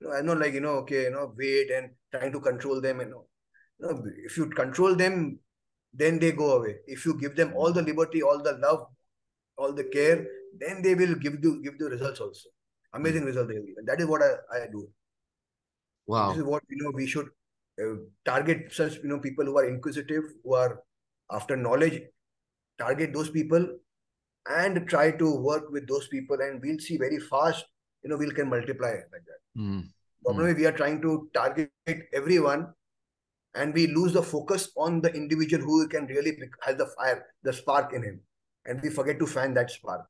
You know, I'm not like you know, okay, you know, wait and trying to control them. And you know, you know, if you control them, then they go away. If you give them all the liberty, all the love, all the care, then they will give you give the results also. Amazing mm. result they will give. And that is what I, I do. Wow. This is what you know we should uh, target such you know people who are inquisitive, who are after knowledge. Target those people and try to work with those people, and we'll see very fast. You know, we can multiply like that. Mm. Probably mm. we are trying to target everyone and we lose the focus on the individual who can really has the fire, the spark in him, and we forget to fan that spark.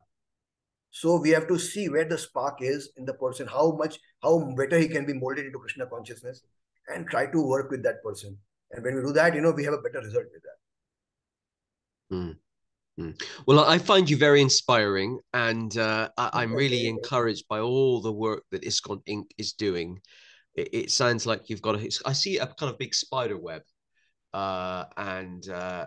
So we have to see where the spark is in the person, how much, how better he can be molded into Krishna consciousness, and try to work with that person. And when we do that, you know, we have a better result with that. Mm. Mm. Well, I find you very inspiring, and uh, I, am really encouraged by all the work that ISKCON Inc. is doing it, it sounds like you've got a. I see a kind of big spider web, uh, and uh,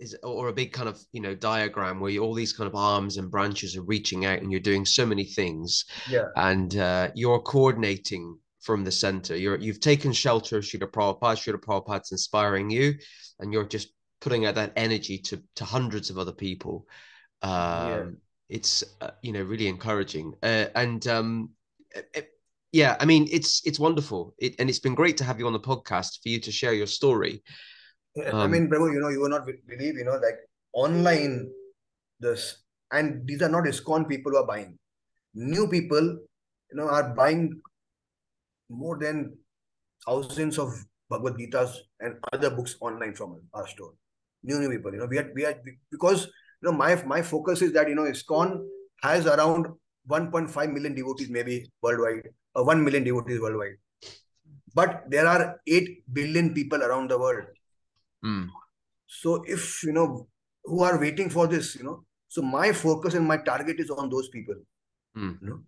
is or a big kind of you know diagram where you, all these kind of arms and branches are reaching out, and you're doing so many things. Yeah, and uh, you're coordinating from the center. You're you've taken shelter of Srila Prabhupada. Srila Prabhupada's inspiring you, and you're just putting out that energy to to hundreds of other people. Um, yeah. It's uh, you know really encouraging, uh, and um, it, yeah, I mean, it's it's wonderful, it, and it's been great to have you on the podcast for you to share your story. Um, I mean, Prabhu, you know, you will not believe, you know, like online, this and these are not ISKCON people who are buying. New people, you know, are buying more than thousands of Bhagavad Gitas and other books online from our store. New new people, you know, we are we are because you know my my focus is that you know ISKCON has around 1.5 million devotees maybe worldwide uh, 1 million devotees worldwide. But there are 8 billion people around the world. Mm. So if, you know, who are waiting for this, you know, so my focus and my target is on those people. Mm. You know?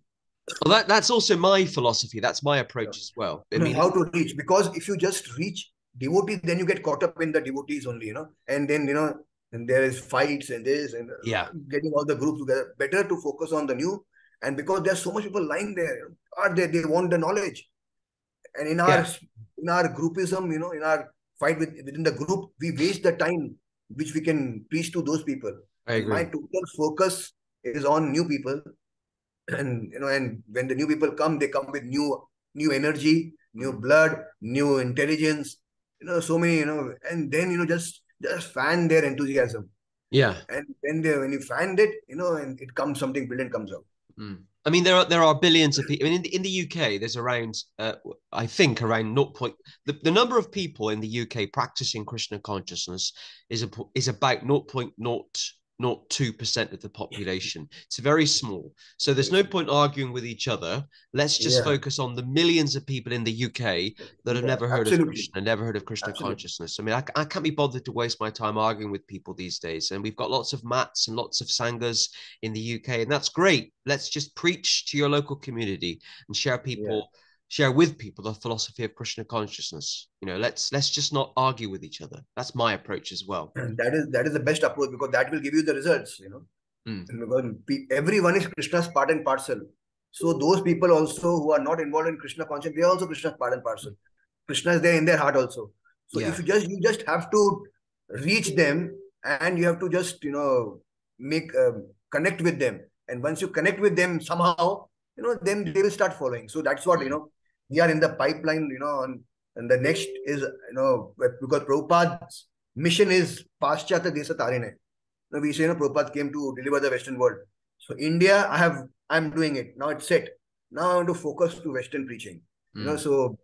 Well, that, that's also my philosophy. That's my approach yeah. as well. I mean, how to reach? Because if you just reach devotees, then you get caught up in the devotees only, you know, and then, you know, and there is fights and this and yeah, getting all the groups together. Better to focus on the new and because there's so much people lying there are they they want the knowledge. And in our yeah. in our groupism you know in our fight with, within the group we waste the time which we can preach to those people. I agree. my total focus is on new people. And you know and when the new people come they come with new new energy new blood new intelligence you know so many you know and then you know just just fan their enthusiasm. Yeah. And then they, when you find it you know and it comes something brilliant comes out Mm. I mean, there are there are billions of people. I mean, in the, in the UK, there's around, uh, I think, around 0. Point, the, the number of people in the UK practicing Krishna consciousness is a, is about 0.0 not 2% of the population. It's very small. So there's no point arguing with each other. Let's just yeah. focus on the millions of people in the UK that have yeah, never heard absolutely. of Krishna, never heard of Krishna absolutely. consciousness. I mean, I, I can't be bothered to waste my time arguing with people these days. And we've got lots of mats and lots of sanghas in the UK, and that's great. Let's just preach to your local community and share people. Yeah share with people the philosophy of Krishna consciousness. You know, let's let's just not argue with each other. That's my approach as well. And that is that is the best approach because that will give you the results. You know, mm. because everyone is Krishna's part and parcel. So those people also who are not involved in Krishna consciousness, they are also Krishna's part and parcel. Krishna is there in their heart also. So yeah. if you just you just have to reach them and you have to just you know make um, connect with them. And once you connect with them somehow, you know, then they will start following. So that's what you know we are in the pipeline, you know, and, and the next is, you know, because Prabhupada's mission is Paschatya Desa Tarine. You we say, you know, Prabhupada came to deliver the Western world. So India, I have, I'm doing it. Now it's set. Now I want to focus to Western preaching. Mm. You know, hmm. so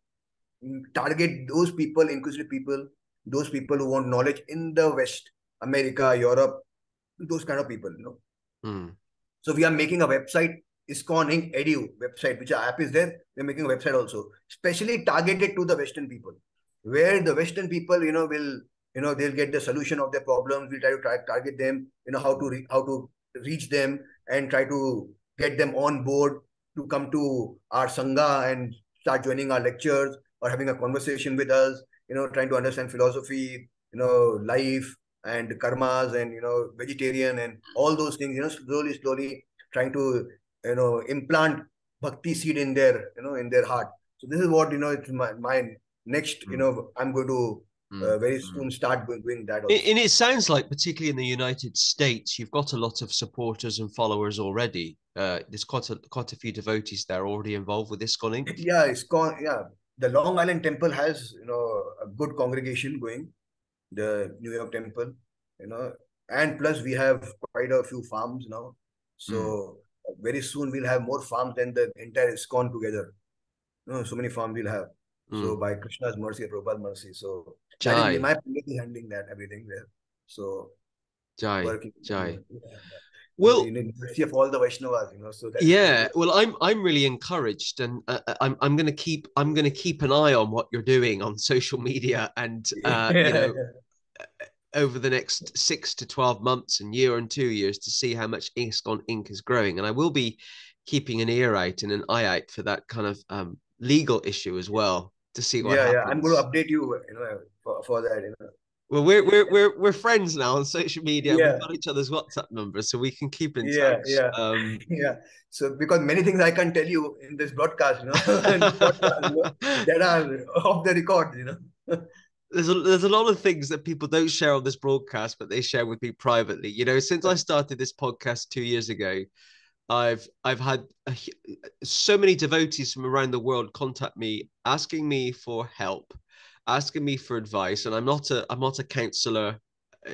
target those people, inquisitive people, those people who want knowledge in the West, America, Europe, those kind of people, you know. Mm. So we are making a website ISKCON Inc. Edu website, which app is there. We're making a website also, especially targeted to the Western people, where the Western people, you know, will, you know, they'll get the solution of their problems. We'll try to try, target them, you know, how to how to reach them and try to get them on board to come to our sangha and start joining our lectures or having a conversation with us you know trying to understand philosophy you know life and karmas and you know vegetarian and all those things you know slowly slowly trying to you know implant bhakti seed in their you know in their heart so this is what you know it's my, my next mm. you know i'm going to mm. uh, very mm. soon start doing that also. and it sounds like particularly in the united states you've got a lot of supporters and followers already uh, there's quite a quite a few devotees there already involved with ISKCON Inc. Yeah, ISKCON. Yeah, the Long Island Temple has you know a good congregation going. The New York Temple, you know, and plus we have quite a few farms now. So. Very soon we'll have more farms than the entire ISKCON together. You know, so many farms we'll have. Mm. So by Krishna's mercy, Prabhupada's mercy. So Jai. my is handling that everything there. So Jai. Working, Jai. Yeah well university of all the vaishnavas you know so yeah well i'm i'm really encouraged and uh, uh i'm i'm going to keep i'm going to keep an eye on what you're doing on social media and uh you know uh, over the next six to 12 months and year and two years to see how much ISKCON Inc. is growing and i will be keeping an ear out and an eye out for that kind of um, legal issue as well to see what yeah, happens. yeah i'm going to update you you know for, for that you know well, we're we're we're we're friends now on social media. Yeah. We've got each other's WhatsApp numbers, so we can keep in yeah, touch. Yeah, um, yeah. So because many things I can't tell you in this broadcast, you know, podcast, you know that are off the record, you know. there's a there's a lot of things that people don't share on this broadcast, but they share with me privately. You know, since I started this podcast two years ago, I've I've had a, so many devotees from around the world contact me asking me for help asking me for advice, and I'm not a I'm not a counselor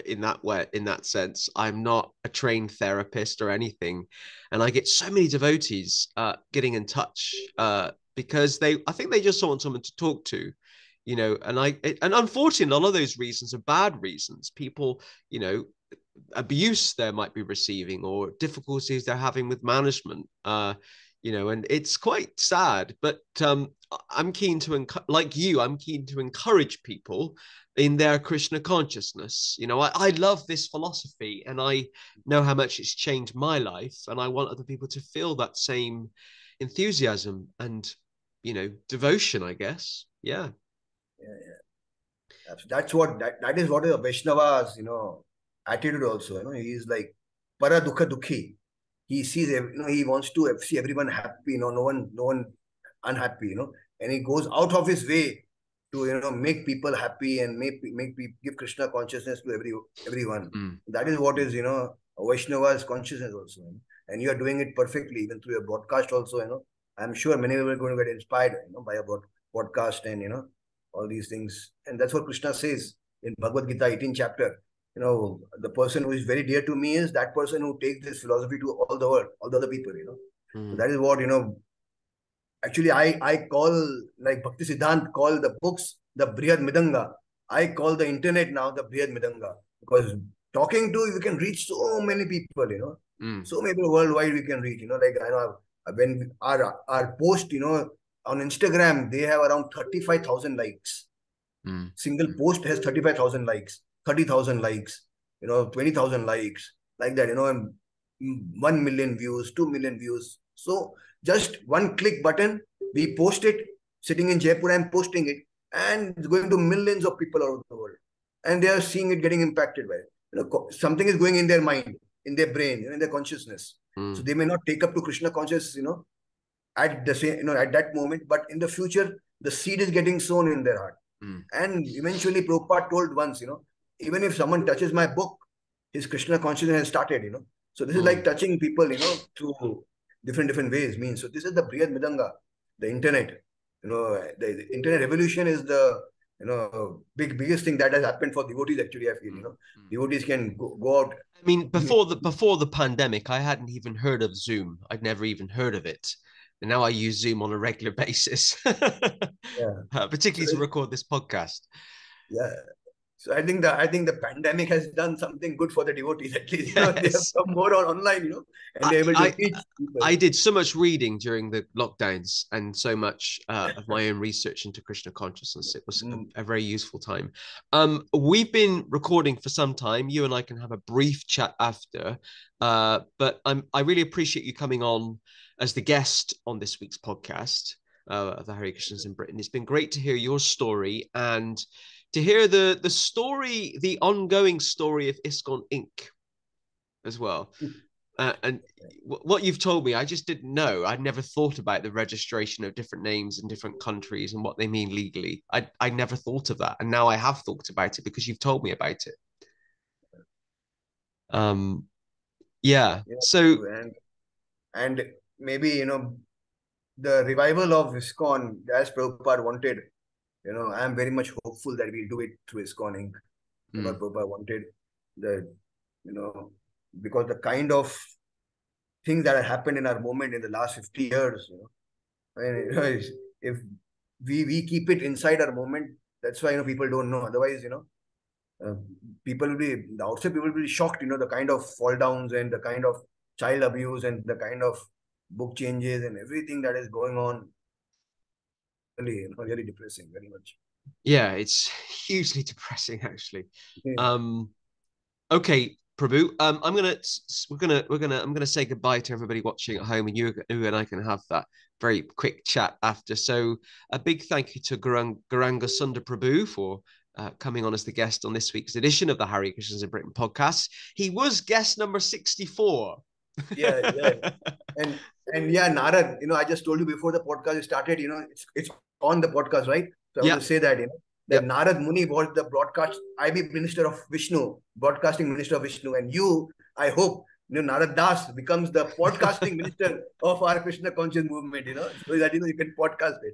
in that way in that sense. I'm not a trained therapist or anything and i get so many devotees uh, getting in touch uh, because they i think they just want someone to talk to you know and i and unfortunately a lot of those reasons are bad reasons. People you know abuse they might be receiving or difficulties they're having with management uh you know and it's quite sad but um i'm keen to enc- like you i'm keen to encourage people in their krishna consciousness. You know I, I love this philosophy and i know how much it's changed my life and i want other people to feel that same enthusiasm and you know devotion i guess. Yeah yeah yeah. That's what that, that is what is a vaishnava's you know attitude also you know he's like para dukha dukhi he sees you know he wants to see everyone happy you know no one no one unhappy you know. And he goes out of his way to you know make people happy and make make people give krishna consciousness to every everyone. Mm. that is what is you know vaishnava's consciousness also and you are doing it perfectly even through your broadcast also you know. I'm sure many people are going to get inspired you know by a broadcast and you know all these things and that's what krishna says in bhagavad gita 18 chapter you know, the person who is very dear to me is that person who takes this philosophy to all the world, all the other people, you know. Mm. So that is what, you know, actually I, I call, like Bhakti Siddhant call the books the Brihad Mridanga. I call the internet now the Brihad Mridanga because talking to, we can reach so many people, you know. Mm. So many people worldwide we can reach, you know, like I know when our, our post, you know, on Instagram, they have around 35,000 likes. Mm. Single post has 35,000 likes 30,000 likes, you know, 20,000 likes, like that, you know, and 1 million views, 2 million views. So just one click button, we post it, sitting in Jaipur, I'm posting it, and it's going to millions of people around the world. And they are seeing it getting impacted by it. You know, something is going in their mind, in their brain, you know, in their consciousness. Mm. So they may not take up to Krishna consciousness, you know, at the same, you know, at that moment, but in the future, the seed is getting sown in their heart. Mm. And eventually, Prabhupada told once, you know, even if someone touches my book, his Krishna consciousness has started, you know. So this mm. is like hmm. touching people, you know, through different different ways. Means so this is the Brihad Mridanga, the internet. You know, the, the, internet revolution is the you know big biggest thing that has happened for devotees. Actually, I feel you know mm. devotees can go, go out. I mean, before the before the pandemic, I hadn't even heard of Zoom. I'd never even heard of it. And now I use Zoom on a regular basis, yeah. uh, particularly so, to record this podcast. Yeah, So I think the I think the pandemic has done something good for the devotees. At least you know, they have more on online, you know, and they're able to I, teach. People. I did so much reading during the lockdowns and so much uh, of my own research into Krishna consciousness. It was mm. a, a, very useful time. Um, we've been recording for some time. You and I can have a brief chat after, uh, but I'm I really appreciate you coming on as the guest on this week's podcast uh, of the Hare Krishnas in Britain. It's been great to hear your story and to hear the the story, the ongoing story of ISKCON Inc. as well. Hmm. Uh, and w- what you've told me, I just didn't know. I'd never thought about the registration of different names in different countries and what they mean legally. I I never thought of that, and now I have thought about it because you've told me about it. Um, yeah. yeah so and and maybe you know the revival of ISKCON as Prabhupada wanted you know, I am very much hopeful that we'll do it through ISKCON Inc. Mm. What Prabhupada wanted, the, you know, because the kind of things that have happened in our movement in the last 50 years, you know, I mean, if we, we keep it inside our movement, that's why, you know, people don't know. Otherwise, you know, uh, people will be, the outside people will be shocked, you know, the kind of fall downs and the kind of child abuse and the kind of book changes and everything that is going on really, you know, really depressing, very much. Yeah, it's hugely depressing, actually. Yeah. Um, okay, Prabhu. Um, I'm gonna we're gonna we're gonna I'm gonna say goodbye to everybody watching at home, and you, you and I can have that very quick chat after. So a big thank you to Garang, Gauranga Sundar Prabhu for uh, coming on as the guest on this week's edition of the Hare Krishnas in Britain podcast. He was guest number 64. Yeah, yeah. and and yeah, Narad, you know, I just told you before the podcast started, you know, it's it's on the podcast, right? So I yeah. want to say that, you know, that yeah. Narad Muni was the broadcast IB Minister of Vishnu, broadcasting Minister of Vishnu, and you, I hope, you know, Narad Das becomes the podcasting minister of our Krishna conscious movement, you know, so that you know you can podcast it.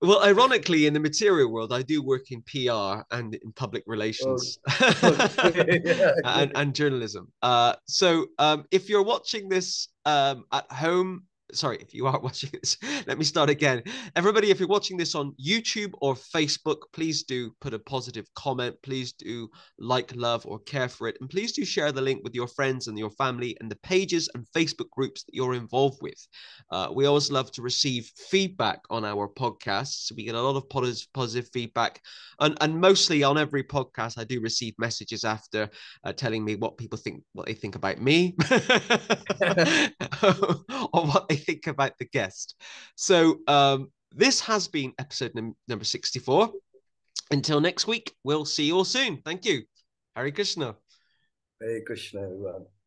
Well, ironically, in the material world, I do work in PR and in public relations oh. yeah. and, and, journalism. Uh, so, um, if you're watching this um, at home, sorry, if you are watching this, let me start again. Everybody, if you're watching this on YouTube or Facebook, please do put a positive comment. Please do like, love, or care for it. And please do share the link with your friends and your family and the pages and Facebook groups that you're involved with. Uh, we always love to receive feedback on our podcasts. We get a lot of positive, positive feedback. And, and mostly on every podcast, I do receive messages after uh, telling me what people think, what they think about me, or what they think about the guest. So um, this has been episode num- number 64. Until next week, we'll see you all soon. Thank you. Hare Krishna. Hare Krishna, everyone.